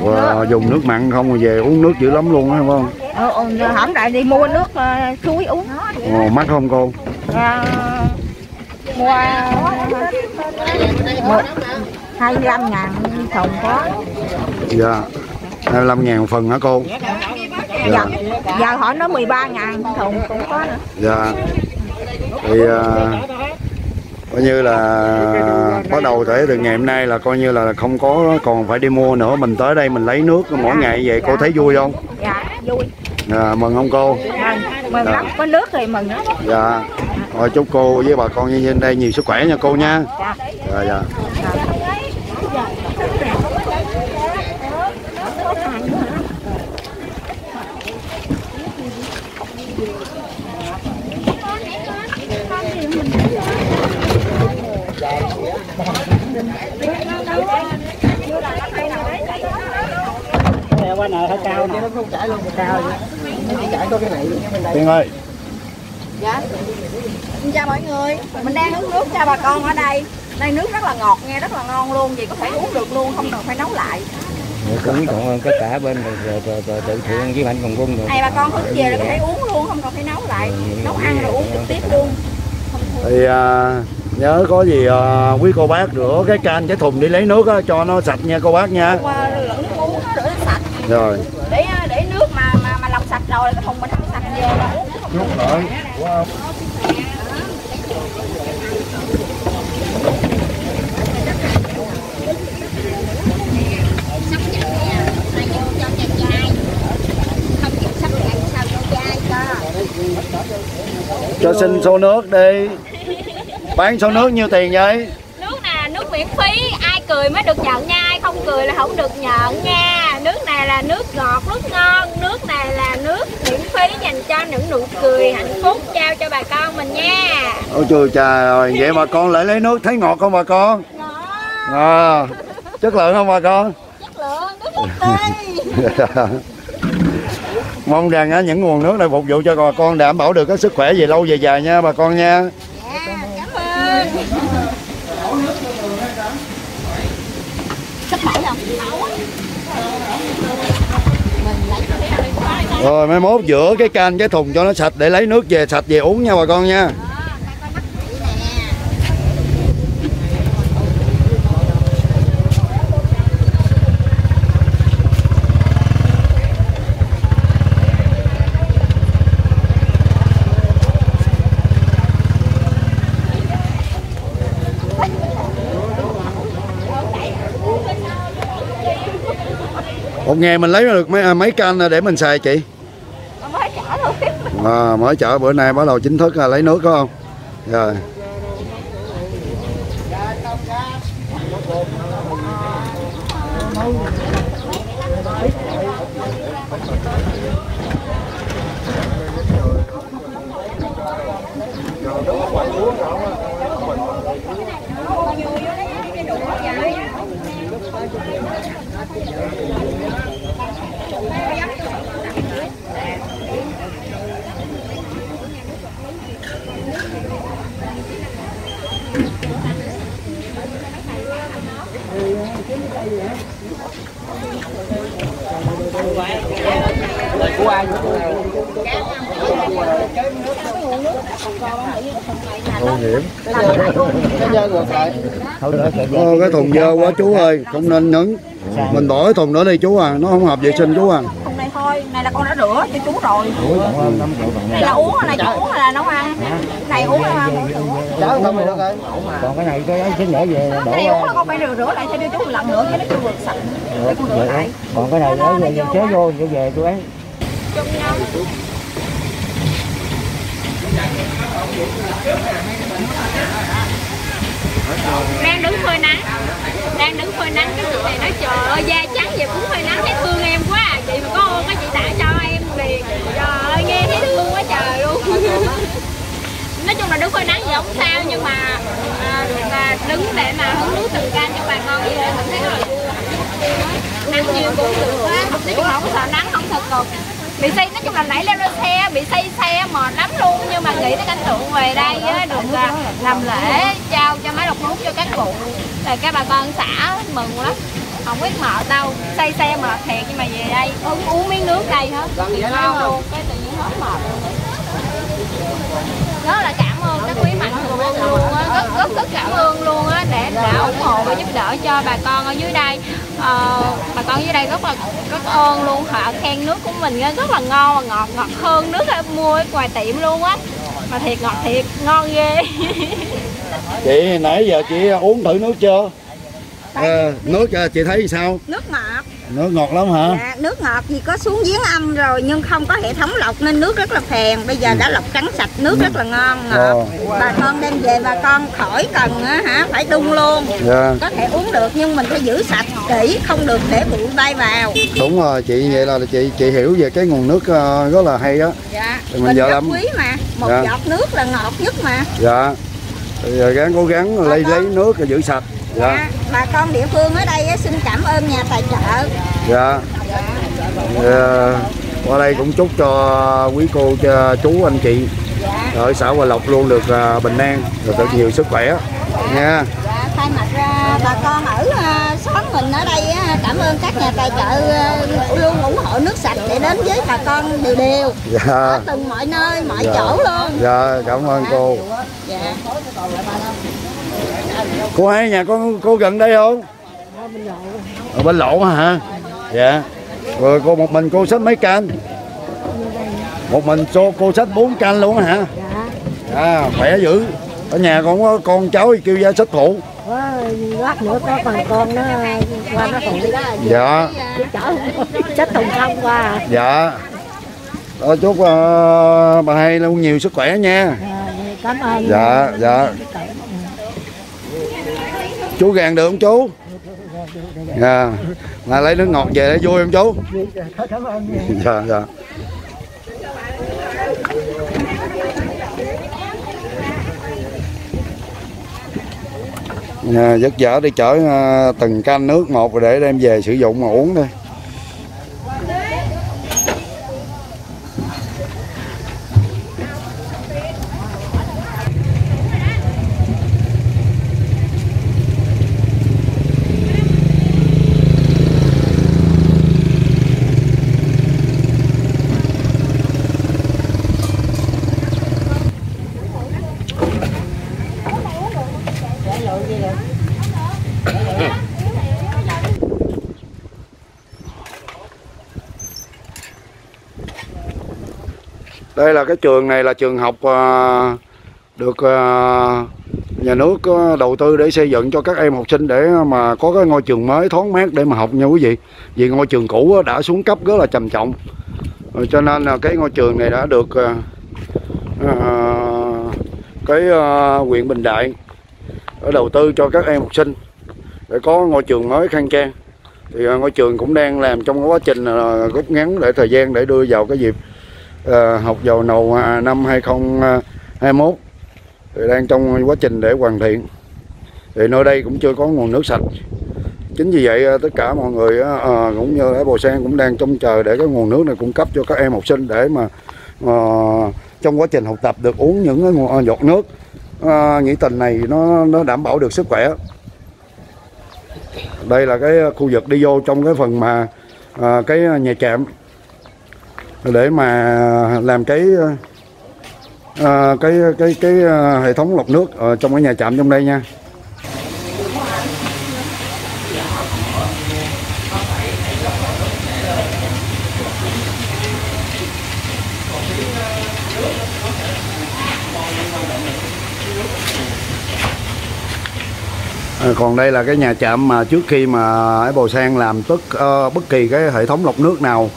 [SPEAKER 1] Và dùng nước mặn không rồi về uống nước dữ lắm luôn á phải không?
[SPEAKER 9] Ờ, ờ, hổng lại đi mua nước ờ, suối uống.
[SPEAKER 1] Ồ, mắc không cô?
[SPEAKER 9] Ờ, mua một hai mươi lăm ngàn thùng có
[SPEAKER 1] dạ 25 ngàn một phần hả cô?
[SPEAKER 9] Giờ, giờ họ nói 13 ngàn thùng cũng có nữa.
[SPEAKER 1] Dạ. Thì à, coi như là bắt đầu thể từ ngày hôm nay là coi như là không có còn phải đi mua nữa. Mình tới đây mình lấy nước mỗi ngày vậy cô thấy vui không?
[SPEAKER 9] Dạ vui.
[SPEAKER 1] Dạ, mừng không cô?
[SPEAKER 9] Mừng mừng lắm. Có nước thì mừng lắm.
[SPEAKER 1] Dạ thôi chúc cô với bà con nhân dân đây nhiều sức khỏe nha cô nha
[SPEAKER 9] dạ.
[SPEAKER 1] dạ
[SPEAKER 8] qua nợ hơi cao nè. nó không chảy luôn cao vậy chảy có cái này
[SPEAKER 1] Tiên ơi
[SPEAKER 10] Dạ. Xin chào mọi người. Mình đang uống nước cho bà con ở đây. Đây nước rất là ngọt nghe, rất là ngon luôn. Vì có thể uống được luôn, không cần phải nấu lại.
[SPEAKER 8] cũng cảm ơn tất cả bên rồi, rồi, rồi, rồi tự thiện với mạnh thường quân rồi
[SPEAKER 10] Này bà con hứng về là có thể uống luôn, không cần phải nấu lại. Nấu ăn rồi uống trực tiếp luôn.
[SPEAKER 1] thì à, nhớ có gì à, quý cô bác rửa cái can cái thùng đi lấy nước á, cho nó sạch nha cô bác nha
[SPEAKER 10] Qua lẫn nước uống nó rửa nó sạch.
[SPEAKER 1] rồi
[SPEAKER 10] Để để nước mà mà mà lọc sạch rồi cái thùng mình không sạch về là uống cái thùng
[SPEAKER 1] chút lại cho xin số nước đi. Bán số nước nhiêu tiền vậy?
[SPEAKER 4] Nước nè, nước miễn phí, ai cười mới được nhận nha, ai không cười là không được nhận nha. Nước này là nước ngọt, nước ngon, nước này là nước miễn phí dành cho những nụ cười hạnh phúc. Trao cho bà con mình nha.
[SPEAKER 1] ôi trời trời ơi vậy bà con lại lấy nước thấy ngọt không bà con? À, chất lượng không bà con?
[SPEAKER 10] Chất lượng, nước.
[SPEAKER 1] mong rằng á, những nguồn nước này phục vụ cho bà con đảm bảo được cái sức khỏe về lâu về dài nha bà con nha
[SPEAKER 10] Dạ, cảm ơn.
[SPEAKER 1] Rồi mai mốt giữa cái can cái thùng cho nó sạch để lấy nước về sạch về uống nha bà con nha một ngày mình lấy được mấy à, mấy can để mình xài chị.
[SPEAKER 8] Mới chở luôn
[SPEAKER 1] à, mới chở bữa nay bắt đầu chính thức là lấy nước có không? Rồi Ô, cái thùng dơ quá chú ơi không nên nhấn mình bỏ cái thùng đó đi chú à nó không hợp vệ sinh chú à.
[SPEAKER 8] Thùng này thôi này là con đã rửa cho chú rồi này là uống này chú uống hay là nấu ăn này uống là
[SPEAKER 3] cháu không được rồi
[SPEAKER 7] còn cái này cái xin nhỏ về đổ
[SPEAKER 8] cái này uống là con phải rửa rửa lại cho đưa chú một lần nữa cho nó chưa vượt sạch để con rửa lại
[SPEAKER 7] còn cái này lấy về chế vô vô về chú ấy
[SPEAKER 8] chung nhau
[SPEAKER 4] đang đứng phơi nắng. Đang đứng phơi nắng cái chị này nói trời ơi da trắng vậy cũng phơi nắng. Thấy thương em quá à. chị mà có ơn cái chị đã cho em liền. Trời ơi nghe thấy thương quá trời luôn. Nói chung là đứng phơi nắng gì không sao nhưng mà à, là đứng để mà hứng nước từng canh cho bà con vậy mình thấy rất là vui. Nắng nhiều cũng được quá. Nói chung là không sợ nắng không sợ cực bị say nói chung là nãy leo lên xe bị say xe mệt lắm luôn. Nhưng mà nghĩ tới cảnh tượng về đây á, được à, làm lễ trao cho máy lọc nước cho các cụ là các bà con xã mừng lắm. Không biết mệt đâu. Say xe mệt thiệt nhưng mà về đây uống, uống miếng nước đây hết. Thì ngon luôn cái tự nhiên hết mệt luôn. Rất là cảm ơn các quý mạnh quân luôn á rất rất rất cảm ơn luôn á để đã ủng hộ và giúp đỡ cho bà con ở dưới đây. Ờ, bà con dưới đây rất là rất ơn luôn họ khen nước của mình rất là ngon và ngọt ngọt hơn nước ở mua ở ngoài tiệm luôn á. Mà thiệt ngọt thiệt ngon ghê.
[SPEAKER 1] Chị nãy giờ chị uống thử nước chưa? Ờ, nước ờ, chị thấy sao?
[SPEAKER 10] Nước ngọt
[SPEAKER 1] nước ngọt lắm hả?
[SPEAKER 10] Dạ, nước ngọt thì có xuống giếng âm rồi nhưng không có hệ thống lọc nên nước rất là phèn. Bây giờ đã lọc trắng sạch nước rất là ngon ngọt. Bà con đem về bà con khỏi cần á hả phải đun luôn.
[SPEAKER 1] Dạ.
[SPEAKER 10] Có thể uống được nhưng mình phải giữ sạch kỹ không được để bụi bay vào.
[SPEAKER 1] Đúng rồi chị vậy là chị chị hiểu về cái nguồn nước ờ, rất là hay á
[SPEAKER 10] dạ.
[SPEAKER 1] Thì mình
[SPEAKER 10] mình rất
[SPEAKER 1] làm-
[SPEAKER 10] quý mà. Một
[SPEAKER 1] Dạ.
[SPEAKER 10] giọt nước là ngọt nhất mà.
[SPEAKER 1] Dạ. Giờ gắng cố gắng lấy lấy nước rồi giữ sạch
[SPEAKER 10] dạ.
[SPEAKER 1] dạ.
[SPEAKER 10] Bà con địa phương ở đây xin cảm ơn nhà tài trợ.
[SPEAKER 1] Dạ. Ờ, qua đây cũng chúc cho quý cô cho chú anh chị
[SPEAKER 10] dạ.
[SPEAKER 1] ở xã Hòa Lộc luôn được ờ, bình an rồi thật nhiều sức khỏe. Nha.
[SPEAKER 10] Dạ, thay mặt à, bà con ở à, xóm mình ở đây cảm ơn các nhà tài trợ à, luôn ủng hộ nước sạch để đến với bà con đều đều.
[SPEAKER 1] Dạ.
[SPEAKER 10] Ở từng mọi nơi mọi
[SPEAKER 1] Dạ.
[SPEAKER 10] chỗ luôn.
[SPEAKER 1] Dạ cảm ơn cô.
[SPEAKER 10] Dạ
[SPEAKER 1] cô hai nhà con cô gần đây không? Ở bên lộ hả? Dạ. Rồi cô một mình cô xách mấy can? Một mình cô, cô xách bốn can luôn hả? À khỏe dữ. Ở nhà con có con cháu thì kêu ra xách phụ.
[SPEAKER 11] Lát nữa có phần con nó qua nó đi
[SPEAKER 1] dạ.
[SPEAKER 11] Chết thùng không qua à.
[SPEAKER 1] dạ. Đó, chúc ờ, bà hai luôn nhiều sức khỏe nha.
[SPEAKER 11] Cảm ơn.
[SPEAKER 1] Dạ dạ chú gàn được không chú? Dạ. Là lấy nước ngọt về để vui không chú?
[SPEAKER 7] Cảm
[SPEAKER 1] dạ. Dạ à, vất vả đi chở ờ, từng can nước một rồi để đem về sử dụng mà uống thôi. Đây là cái trường này là trường học à, được à, nhà nước có đầu tư để xây dựng cho các em học sinh để mà có cái ngôi trường mới thoáng mát để mà học nha quý vị. Vì ngôi trường cũ đã xuống cấp rất là trầm trọng. Rồi cho nên là cái ngôi trường này đã được cái huyện Bình Đại ở đầu tư cho các em học sinh để có ngôi trường mới khang trang. Thì ngôi trường cũng đang làm trong quá trình rút ngắn để thời gian để đưa vào cái dịp Ờ, học dầu nầu à, năm 2021 à, thì đang trong quá trình để hoàn thiện. Thì nơi đây cũng chưa có nguồn nước sạch. Chính vì vậy à, tất cả mọi người à, cũng như ở Bồ Sen cũng đang trông chờ để cái nguồn nước này cung cấp cho các em học sinh để mà ờ, trong quá trình học tập được uống những cái nguồn, giọt nước. À, tình này nó nó đảm bảo được sức khỏe. Đây là cái khu vực đi vô trong cái phần mà à, cái nhà trạm để mà làm cái à, cái cái cái ờ, hệ thống lọc nước ở trong cái nhà trạm trong đây nha. Ờ, còn đây là cái nhà trạm mà trước khi mà ở Bồ Sang làm tất uh, bất kỳ cái hệ thống lọc nước nào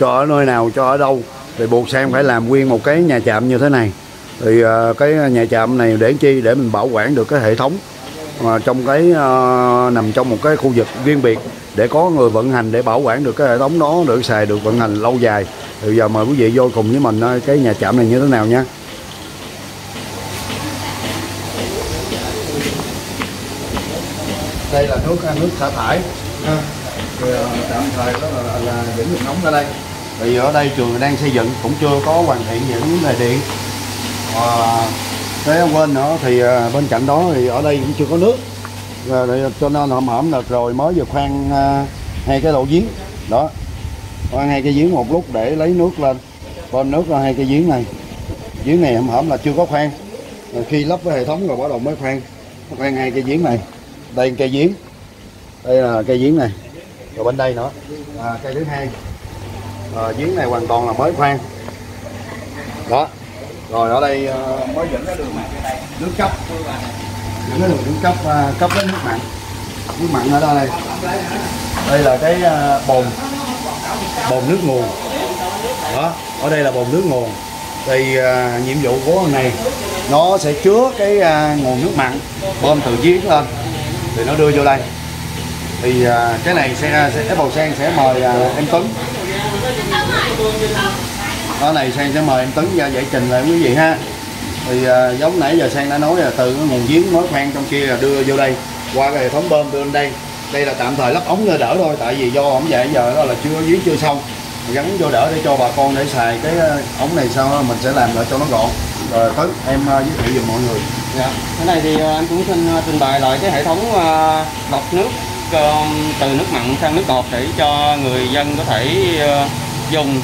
[SPEAKER 1] cho ở nơi nào cho ở đâu thì buộc Sang phải làm nguyên một cái nhà trạm như thế này. Thì ờ, cái nhà trạm này để chi? Để mình bảo quản được cái hệ thống mà trong cái ờ, nằm trong một cái khu vực riêng biệt để có người vận hành để bảo quản được cái hệ thống đó được xài được vận hành lâu dài. Thì giờ mời quý vị vô cùng với mình cái nhà trạm này như thế nào nha. Đây là nước nước xả thải. Ha. Thì, ờ, tạm thời đó là, là dẫn nước nóng ra đây. Vì ở đây trường đang xây dựng cũng chưa có hoàn thiện những vấn đề điện. Ờ, à, cái quên nữa thì ờ, bên cạnh đó thì ở đây cũng chưa có nước. Rồi, để- cho nên hổm hổm là rồi mới vừa khoan à, hai cái lỗ giếng. Đó. Khoan hai cái giếng một lúc để lấy nước lên. Bơm nước ra hai cái giếng này. Giếng này hổm hổm là chưa có khoan. Rồi khi lắp cái hệ thống rồi bắt đầu mới khoan. Khoan hai cái giếng này. Đây cây giếng. Đây là cây giếng này rồi bên đây nữa. À, cây thứ hai. À, giếng này hoàn toàn là mới khoan. Đó. Rồi ở đây uh, mới dẫn cái đường nước cấp. Dẫn cái đường nước cấp uh, cấp đến nước mặn nước mặn ở đây. Đây là cái uh, bồn. Bồn nước nguồn. Đó. Ở đây là bồn nước nguồn. Thì uh, nhiệm vụ của hôm này nó sẽ chứa cái uh, nguồn nước mặn bơm từ giếng lên. Thì nó đưa vô đây thì uh, cái này sẽ à, sẽ Apple Sang sẽ mời uh, em Tuấn. Đó này Sang sẽ mời em Tuấn ra giải trình lại quý vị ha. Thì uh, giống nãy giờ Sang đã nói là từ cái nguồn giếng mới khoan trong kia là đưa vô đây. Qua cái hệ thống bơm đưa lên đây. Đây là tạm thời lắp ống ra đỡ thôi tại vì do ống vậy giờ đó là chưa giếng chưa xong. Gắn vô đỡ để cho bà con để xài cái ống này sau đó mình sẽ làm lại cho nó gọn. Rồi Tuấn em à, giới thiệu giùm mọi người.
[SPEAKER 12] Dạ. Cái này thì ờ, anh cũng xin trình bày lại cái hệ thống lọc nước từ nước mặn sang nước ngọt để cho người dân có thể ờ, dùng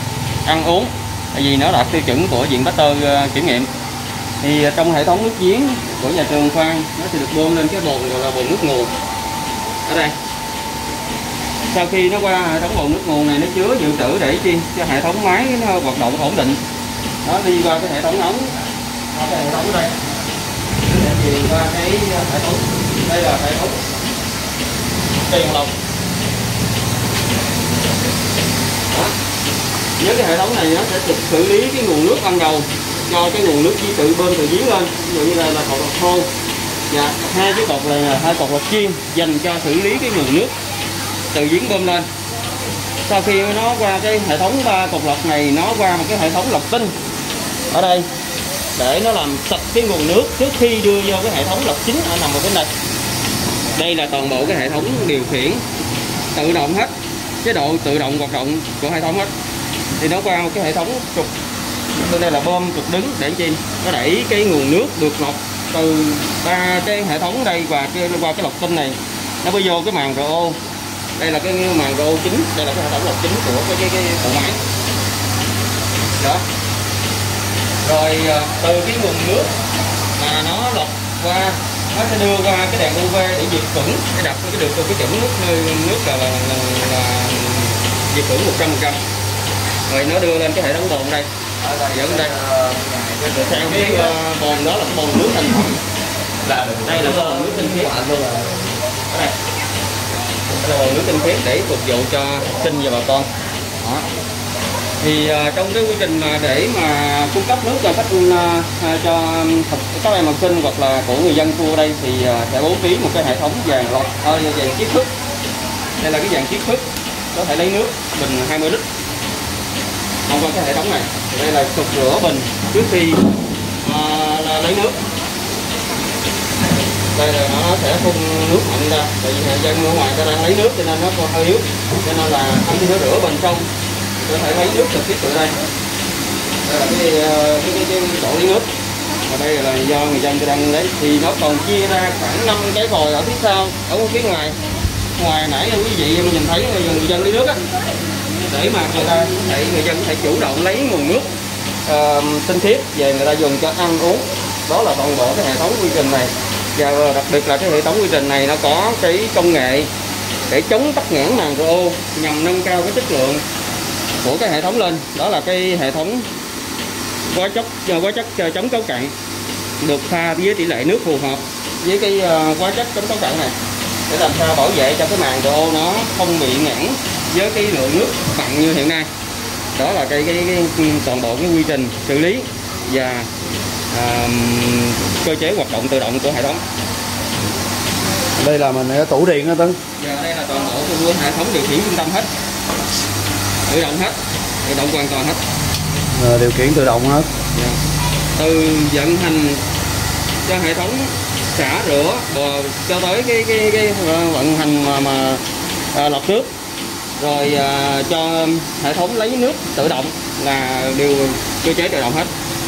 [SPEAKER 12] ăn uống. Tại vì nó đạt tiêu chuẩn của viện Pasteur ờ, kiểm nghiệm. Thì ờ, trong hệ thống nước giếng của nhà trường khoan nó sẽ được bơm lên cái bồn gọi là bồn nước nguồn. Ở đây. Sau khi nó qua hệ thống bồn nước nguồn này nó chứa dự trữ để chi cho hệ thống máy nó hoạt động ổn định. Nó đi qua cái hệ thống ống cái hệ thống đây. Để truyền qua cái ờ, hệ thống. Đây là hệ thống tiền lọc Đó. với cái hệ thống này nó sẽ trực xử lý cái nguồn nước ban đầu cho cái nguồn nước chỉ tự bơm từ giếng lên. Ví dụ như là, là cột lọc thô. Và hai cái cột này là hai cột lọc chuyên dành cho xử lý cái nguồn nước từ giếng bơm lên. Sau khi nó qua cái hệ thống ba cột lọc này nó qua một cái hệ thống lọc tinh ở đây để nó làm sạch cái nguồn nước trước khi đưa vô cái hệ thống lọc chính ở nằm ở bên này đây là toàn bộ cái hệ thống điều khiển tự động hết. Chế độ tự động hoạt động của hệ thống hết. Thì nó qua một cái hệ thống trục. Bên đây là bơm trục đứng để chi nó đẩy cái nguồn nước được lọc từ ba cái hệ thống đây và cái, qua cái lọc tinh này. Nó mới vô cái màng RO đây là cái màng RO chính. Đây là cái hệ thống lọc chính của cái cái cái bộ máy. Đó. Rồi à, từ cái nguồn nước mà nó lọc qua nó sẽ đưa qua cái đèn UV để diệt khuẩn để đặt cái được cái chuẩn nước nước là, là, là, là diệt khuẩn một trăm phần trăm. Rồi nó đưa lên cái hệ thống bồn đây. Dẫn đây. Rồi sang cái ờ, bồn đó là cái bồn nước thành phẩm. Là đây là bồn nước tinh khiết. Ở đây Đây là bồn nước tinh khiết để phục vụ cho sinh và bà con. Đó thì à, trong cái quy trình mà để mà cung cấp nước cho các à, à, cho các em học sinh hoặc là của người dân khu ở đây thì sẽ bố trí một cái hệ thống vàng lọc ờ, vàng chiết thức. Đây là cái dàn chiết thức có thể lấy nước bình 20 lít. Thông qua cái hệ thống này thì đây là sục rửa bình trước khi à, là lấy nước. Đây là nó sẽ phun nước mạnh ra tại vì dân ở ngoài ta đang lấy nước cho nên nó còn hơi yếu cho nên là không có rửa bình trong có thể lấy nước trực tiếp từ đây. Ờ, đây là ờ, cái cái cái, cái chỗ lấy nước và đây là do người dân đang lấy. Thì nó còn chia ra khoảng 5 cái vòi ở phía sau ở phía ngoài. Ngoài nãy quý vị em nhìn thấy người dân lấy nước á. Để mà người ta để người dân có thể chủ động lấy nguồn nước uh, tinh thiết về người ta dùng cho ăn uống. Đó là toàn bộ cái hệ thống quy trình này. Và đặc biệt là cái hệ thống quy trình này nó có cái công nghệ để chống tắc nghẽn màng ô nhằm nâng cao cái chất lượng của cái hệ thống lên. Đó là cái hệ thống hóa chất hóa chất ờ, chống cấu cặn được pha với tỷ lệ nước phù hợp với cái ờ, hóa chất chống cấu cặn này. Để làm sao bảo vệ cho cái màng rô nó không bị ngãn với cái lượng nước mặn như hiện nay. Đó là cái, cái, cái toàn bộ cái quy trình xử lý và à, cơ chế hoạt động tự động của hệ thống.
[SPEAKER 1] Đây là mình ở tủ điện đó tấn.
[SPEAKER 12] Giờ đây là toàn bộ của hệ thống điều khiển trung tâm hết tự động hết tự động hoàn toàn hết
[SPEAKER 1] Ờ, điều khiển tự động hết
[SPEAKER 12] Dạ. từ vận hành cho hệ thống xả rửa bò cho tới cái cái cái ờ, vận hành mà mà à, lọc nước rồi à, cho hệ thống lấy nước tự động là đều cơ chế tự động hết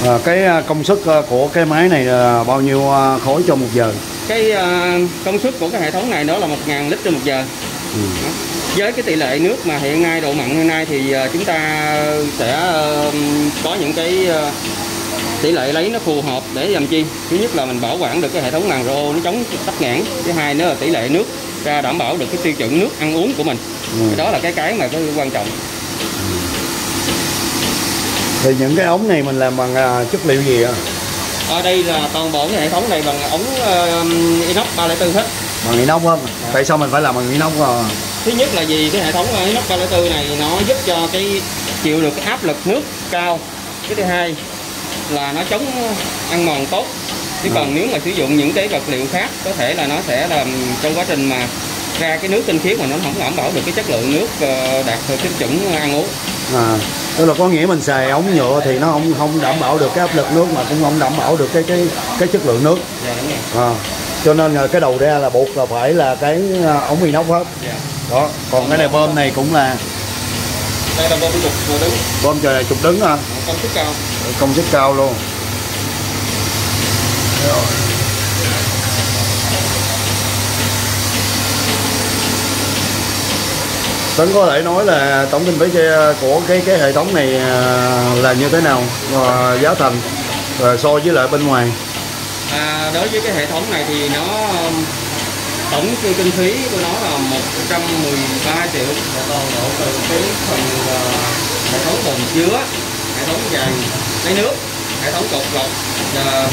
[SPEAKER 1] à, cái à, công suất à, của cái máy này là bao nhiêu à, khối cho một giờ
[SPEAKER 12] cái à, công suất của cái hệ thống này đó là 1.000 lít trên một giờ
[SPEAKER 1] Ừ.
[SPEAKER 12] Đó. Với cái tỷ lệ nước mà hiện nay độ mặn hiện nay thì à, chúng ta sẽ ờ, có những cái ờ, tỷ lệ lấy nó phù hợp để làm chi? Thứ nhất là mình bảo quản được cái hệ thống màng rô nó chống tắc nghẽn. Thứ hai nữa là tỷ lệ nước ra đảm bảo được cái tiêu chuẩn nước ăn uống của mình.
[SPEAKER 1] Ừ.
[SPEAKER 12] Cái đó là cái cái mà cái quan trọng.
[SPEAKER 1] Thì những cái ống này mình làm bằng à, chất liệu gì ạ?
[SPEAKER 12] Ở đây là toàn bộ cái hệ thống này bằng ống ờ, inox 304 hết.
[SPEAKER 1] Bằng inox không tại sao mình phải làm bằng inox à?
[SPEAKER 12] Thứ nhất là vì cái hệ thống inox 304 này nó giúp cho cái chịu được cái áp lực nước cao. Cái thứ hai là nó chống ăn mòn tốt. Chứ còn nếu mà sử dụng những cái vật liệu khác có thể là nó sẽ làm trong quá trình mà ra cái nước tinh khiết mà nó không đảm bảo được cái chất lượng nước ờ, đạt được cái chuẩn ăn uống.
[SPEAKER 1] À tức là có nghĩa mình xài ống nhựa thì nó không không đảm bảo được cái áp lực nước mà cũng không đảm bảo được cái cái cái chất lượng nước.
[SPEAKER 12] Dạ đúng rồi.
[SPEAKER 1] À, cho nên là cái đầu ra là buộc là phải là cái à, ống inox hết.
[SPEAKER 12] Dạ.
[SPEAKER 1] đó còn cái này bơm này cũng là
[SPEAKER 12] đây là bơm trục rồi đứng.
[SPEAKER 1] Bơm trời này chục đứng à
[SPEAKER 12] công suất cao.
[SPEAKER 1] Công suất cao luôn. Tấn có thể nói là tổng kinh phí của cái cái hệ thống này à, là như thế nào và giá thành và so với lại bên ngoài
[SPEAKER 12] À, đối với cái hệ thống này thì nó um, tổng kinh phí của nó là 113 triệu. Và toàn bộ từ cái phần ờ, hệ thống bồn chứa hệ thống vàng lấy nước hệ thống cột lọc và,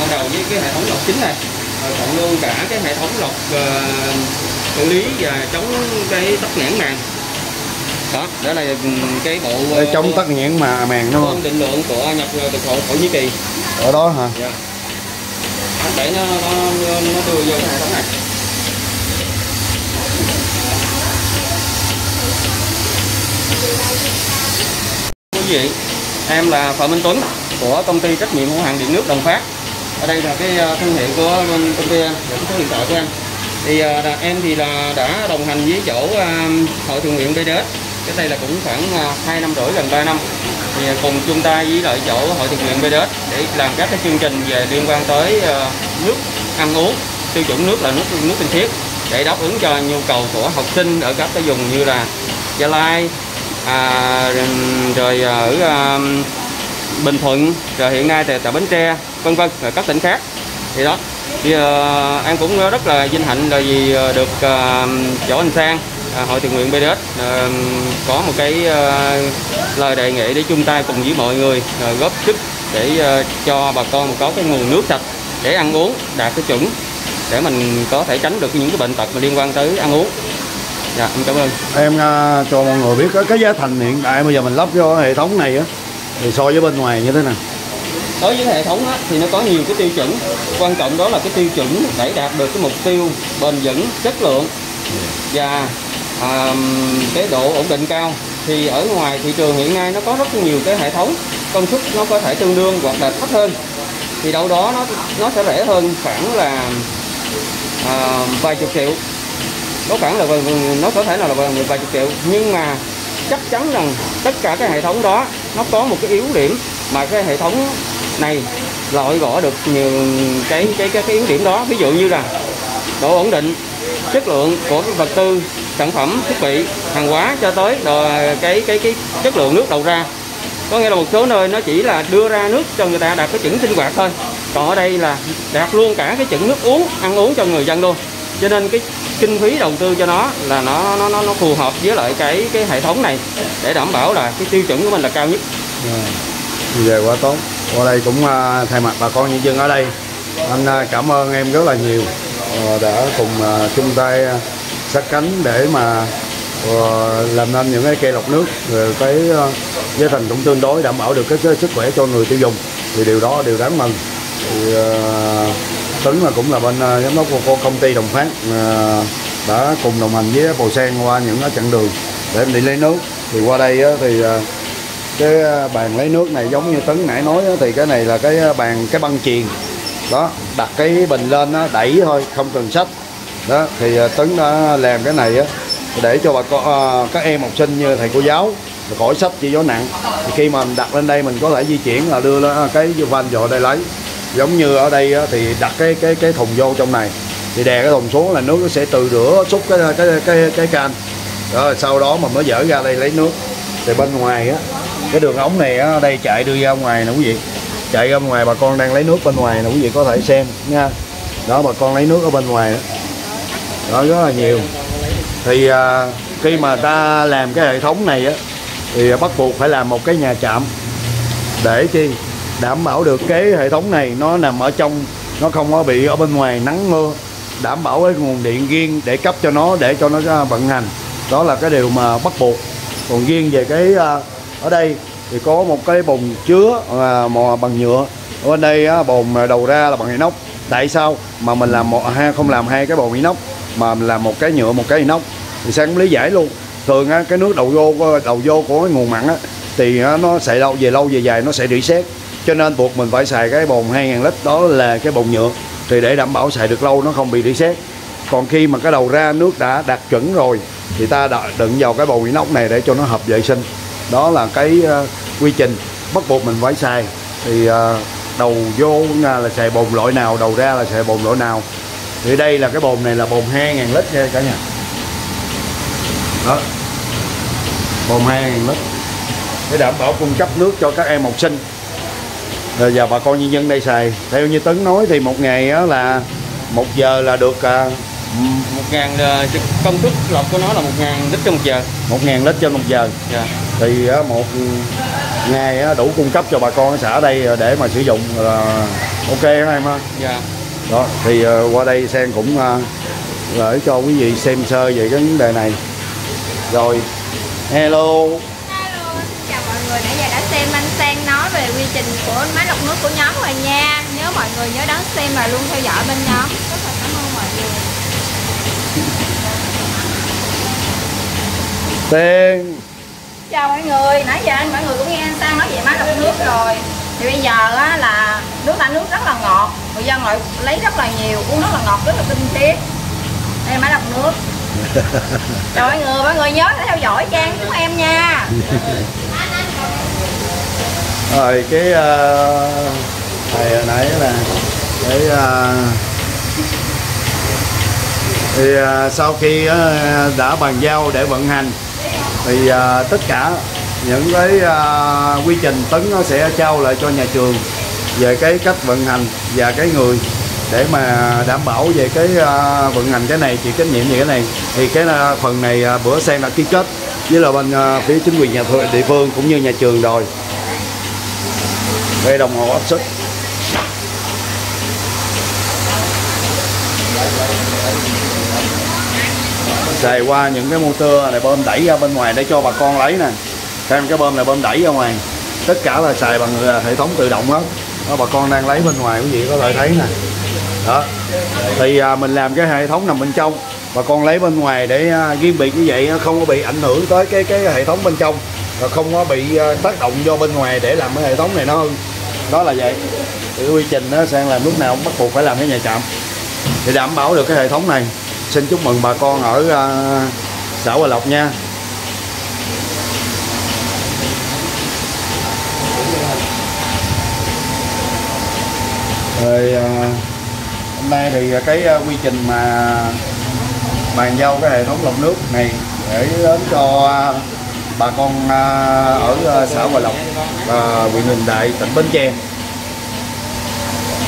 [SPEAKER 12] ban đầu với cái hệ thống lọc chính này. Rồi còn luôn cả cái hệ thống lọc ờ, xử lý và chống cái tắc nghẽn màng. Đó đó là ừm, cái bộ ờ,
[SPEAKER 1] để chống tắc nghẽn mà màng đúng không?
[SPEAKER 12] định lượng của nhập từ thổ Thổ Nhĩ Kỳ.
[SPEAKER 1] Ở đó hả?
[SPEAKER 12] Dạ để nó, nó, nó đưa vô cái hệ thống này. Quý vị em là Phạm Minh Tuấn của công ty trách nhiệm hữu hạn điện nước Đồng Phát ở đây là cái ờ, thương hiệu của bên công ty em và cái số điện thoại của em. Thì à, em thì là đã đồng hành với chỗ à, hội thường nguyện BDS cái đây là cũng khoảng à, hai năm rưỡi gần 3 năm thì à, cùng chung tay với lại chỗ hội thiện nguyện BDS để làm các cái chương trình về liên quan tới à, nước ăn uống tiêu chuẩn nước là nước nước tinh khiết để đáp ứng cho nhu cầu của học sinh ở các cái vùng như là Gia Lai à, rồi ở à, Bình Thuận rồi hiện nay tại, tại Bến Tre vân vân rồi các tỉnh khác. Thì đó thì à, em cũng rất là vinh hạnh là vì à, được à, chỗ anh Sang à, hội thiện nguyện BDS à, có một cái à, lời đề nghị để chung tay cùng với mọi người à, góp sức để à, cho bà con có cái nguồn nước sạch để ăn uống đạt cái chuẩn để mình có thể tránh được những cái bệnh tật mà liên quan tới ăn uống. Dạ, em cảm ơn.
[SPEAKER 1] em uh, cho mọi người biết cái, cái giá thành hiện tại bây giờ mình lắp vô hệ thống này á thì so với bên ngoài như thế nào
[SPEAKER 12] đối với hệ thống á, thì nó có nhiều cái tiêu chuẩn quan trọng đó là cái tiêu chuẩn để đạt được cái mục tiêu bền vững chất lượng và à, cái độ ổn định cao thì ở ngoài thị trường hiện nay nó có rất nhiều cái hệ thống công suất nó có thể tương đương hoặc là thấp hơn. Thì đâu đó nó nó sẽ rẻ hơn khoảng là à, vài chục triệu. Nó khoảng là nó có thể là, là vài chục triệu. Nhưng mà chắc chắn rằng tất cả cái hệ thống đó nó có một cái yếu điểm mà cái hệ thống này loại bỏ được nhiều cái cái cái, cái yếu điểm đó. Ví dụ như là độ ổn định chất lượng của cái vật tư sản phẩm thiết bị hàng hóa cho tới rồi cái cái cái chất lượng nước đầu ra. Có nghĩa là một số nơi nó chỉ là đưa ra nước cho người ta đạt cái chuẩn sinh hoạt thôi. Còn ở đây là đạt luôn cả cái chuẩn nước uống ăn uống cho người dân luôn. Cho nên cái kinh phí đầu tư cho nó là nó nó nó, nó phù hợp với lại cái cái hệ thống này để đảm bảo là cái tiêu chuẩn của mình là cao nhất.
[SPEAKER 1] về quá tốt qua đây cũng à, thay mặt bà con nhân dân ở đây. Anh à, cảm ơn em rất là nhiều. Ờ, đã cùng ờ, chung tay ờ, sát cánh để mà làm nên những cái cây lọc nước cái giá thành cũng tương đối đảm bảo được cái, cái sức khỏe cho người tiêu dùng. Thì điều đó đều đáng mừng. Thì, uh, Tuấn là cũng là bên giám đốc của, công ty Đồng Phát đã cùng đồng hành với Bồ Sen qua những cái chặng đường để em đi lấy nước. Thì qua đây thì cái bàn lấy nước này giống như Tấn nãy nói thì cái này là cái bàn cái băng chuyền đó đặt cái bình lên đó, đẩy thôi không cần sách. Đó thì à, Tấn đã làm cái này á để cho bà con à, các em học sinh như thầy cô giáo khỏi sách chỉ gió nặng. Thì khi mà mình đặt lên đây mình có thể di chuyển là đưa lên à, cái van vào đây lấy. Giống như ở đây thì đặt cái cái cái thùng vô trong này. Thì đè cái thùng xuống là nước nó sẽ từ rửa xúc cái cái cái cái can. Rồi sau đó mình mới dở ra đây lấy nước. Thì bên ngoài á cái đường ống này á đây chạy đưa ra ngoài nè quý vị chạy ra ngoài bà con đang lấy nước bên ngoài nè quý vị có thể xem nha. Đó bà con lấy nước ở bên ngoài đó, đó rất là nhiều. Thì à, khi mà ta làm cái hệ thống này á thì bắt buộc phải làm một cái nhà chạm để chi? Đảm bảo được cái hệ thống này nó nằm ở trong nó không có bị ở bên ngoài nắng mưa. Đảm bảo cái nguồn điện riêng để cấp cho nó để cho nó à, vận hành. Đó là cái điều mà bắt buộc. Còn riêng về cái à, ở đây thì có một cái bồn chứa à, bằng nhựa. Ở bên đây bồn đầu ra là bằng inox. Tại sao mà mình làm một hai không làm hai cái bồn inox mà mình làm một cái nhựa một cái inox? Thì sang cũng lý giải luôn. Thường á, cái nước đầu vô đầu vô của cái nguồn mặn á, thì nó sẽ lâu về lâu về dài nó sẽ rỉ sét. Cho nên buộc mình phải xài cái bồn 2.000 lít đó là cái bồn nhựa. Thì để đảm bảo xài được lâu nó không bị rỉ sét. Còn khi mà cái đầu ra nước đã đạt chuẩn rồi thì ta đựng vào cái bồn inox này để cho nó hợp vệ sinh đó là cái uh, quy trình bắt buộc mình phải xài. Thì uh, đầu vô là xài bồn loại nào đầu ra là xài bồn loại nào. Thì đây là cái bồn này là bồn 2.000 lít nha cả nhà. Đó. Bồn 2.000 lít. Để đảm bảo cung cấp nước cho các em học sinh. Rồi giờ bà con nhân dân đây xài. Theo như tấn nói thì một ngày là một giờ là được
[SPEAKER 12] một ngàn ờ, công suất lọc của nó là một ngàn lít trên một giờ.
[SPEAKER 1] một ngàn lít trên một giờ.
[SPEAKER 12] Dạ.
[SPEAKER 1] Thì á, một ngày á, đủ cung cấp cho bà con ở xã đây để mà sử dụng là ok hả em ha.
[SPEAKER 12] Dạ.
[SPEAKER 1] Đó thì uh, qua đây sen cũng gửi cho quý vị xem sơ về cái vấn đề này. Rồi hello.
[SPEAKER 4] Chào mọi người nãy giờ đã xem anh Sang nói về quy trình của máy lọc nước của nhóm rồi nha. Nhớ mọi người nhớ đón xem và luôn theo dõi bên nhóm. Rất là cảm ơn mọi người.
[SPEAKER 1] Tiên
[SPEAKER 8] chào mọi người nãy giờ anh mọi người cũng nghe anh Sang nói về máy lọc nước rồi. Thì bây giờ á, là nước ta nước rất là ngọt người dân lại lấy rất là nhiều uống rất là ngọt rất là tinh khiết. Đây là máy lọc nước. Chào mọi người mọi người nhớ theo dõi trang của em nha.
[SPEAKER 1] Rồi cái uh, thầy hồi nãy là cái uh, thì uh, sau khi uh, đã bàn giao để vận hành thì à, tất cả những cái à, quy trình tấn nó sẽ trao lại cho nhà trường về cái cách vận hành và cái người để mà đảm bảo về cái à, vận hành cái này chịu trách nhiệm về cái này. Thì cái à, phần này à, bữa sen đã ký kết với là bên à, phía chính quyền nhà địa phương cũng như nhà trường rồi. Về đồng hồ áp suất. Xài qua những cái motor này bơm đẩy ra bên ngoài để cho bà con lấy nè. Xem cái bơm này bơm đẩy ra ngoài. Tất cả là xài bằng à, hệ thống tự động đó, đó bà con đang lấy bên ngoài quý vị có thể thấy nè. Đó. Thì à, mình làm cái hệ thống nằm bên trong. Bà con lấy bên ngoài để à, riêng biệt như vậy không có bị ảnh hưởng tới cái cái hệ thống bên trong. Và không có bị à, tác động do bên ngoài để làm cái hệ thống này nó hơn, đó là vậy. Thì quy trình nó sang làm lúc nào cũng bắt buộc phải làm cái nhà trạm. Để đảm bảo được cái hệ thống này xin chúc mừng bà con ở uh, xã Hòa Lộc nha. Rồi uh, hôm nay thì cái uh, quy trình mà bàn giao cái hệ thống lọc nước này để đến cho bà con ở xã Hòa Lộc và huyện Bình Đại tỉnh Bến Tre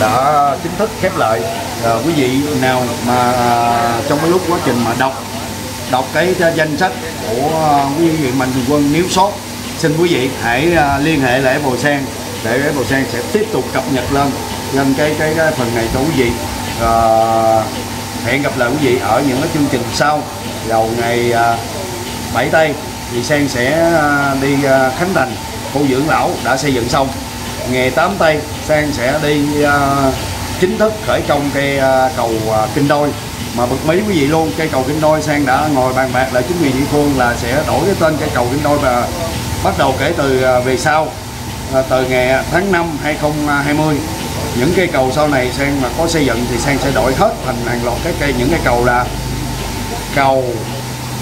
[SPEAKER 1] đã chính thức khép lại. À, quý vị nào mà à, trong cái lúc quá trình mà đọc đọc cái à, danh sách của à, quý vị mạnh thường quân nếu sót xin quý vị hãy à, liên hệ lại bồ sen để lễ bồ sen sẽ tiếp tục cập nhật lên lên cái cái, cái phần này cho quý vị. À, hẹn gặp lại quý vị ở những cái chương trình sau. Vào ngày à, 7 tây thì sen sẽ à, đi à, khánh thành khu dưỡng lão đã xây dựng xong ngày 8 tây sang sẽ đi à, chính thức khởi công cây à, cầu à, kinh đôi. Mà bực mí quý vị luôn cây cầu kinh đôi sang đã ngồi bàn bạc lại chính quyền địa phương là sẽ đổi cái tên cây cầu kinh đôi và bắt đầu kể từ về sau từ ngày tháng 5 2020 những cây cầu sau này sang mà có xây dựng thì sang sẽ đổi hết thành hàng loạt cái cây, những cái cầu là cầu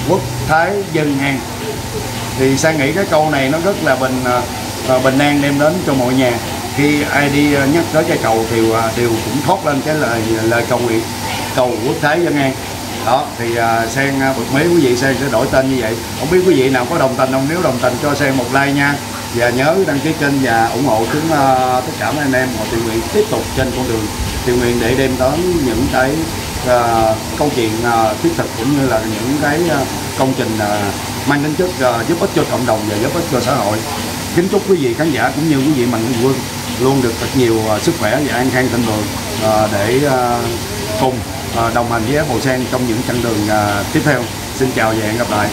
[SPEAKER 1] quốc thái dân an. Thì sang nghĩ cái câu này nó rất là bình Ờ, bình an đem đến cho mọi nhà. Khi ai đi ờ, nhắc tới cây cầu thì ờ, đều cũng thốt lên cái lời lời cầu nguyện cầu quốc thái dân an. Đó thì à, sen à, bật mí quý vị sen sẽ đổi tên như vậy. Không biết quý vị nào có đồng tình không? Nếu đồng tình cho sen một like nha. Và nhớ đăng ký kênh và ủng hộ chúng tất cả mấy anh em. Họ tình nguyện tiếp tục trên con đường tình nguyện để đem đến những cái uh, câu chuyện uh, thiết thực cũng như là những cái uh, công trình uh, mang tính chất uh, giúp ích cho cộng đồng và giúp ích cho xã hội kính chúc quý vị khán giả cũng như quý vị mạnh thường quân luôn được thật nhiều à, sức khỏe và an khang thịnh vượng à, để à, cùng đồng hành với Apple Sen trong những chặng đường tiếp theo. Xin chào và hẹn gặp lại.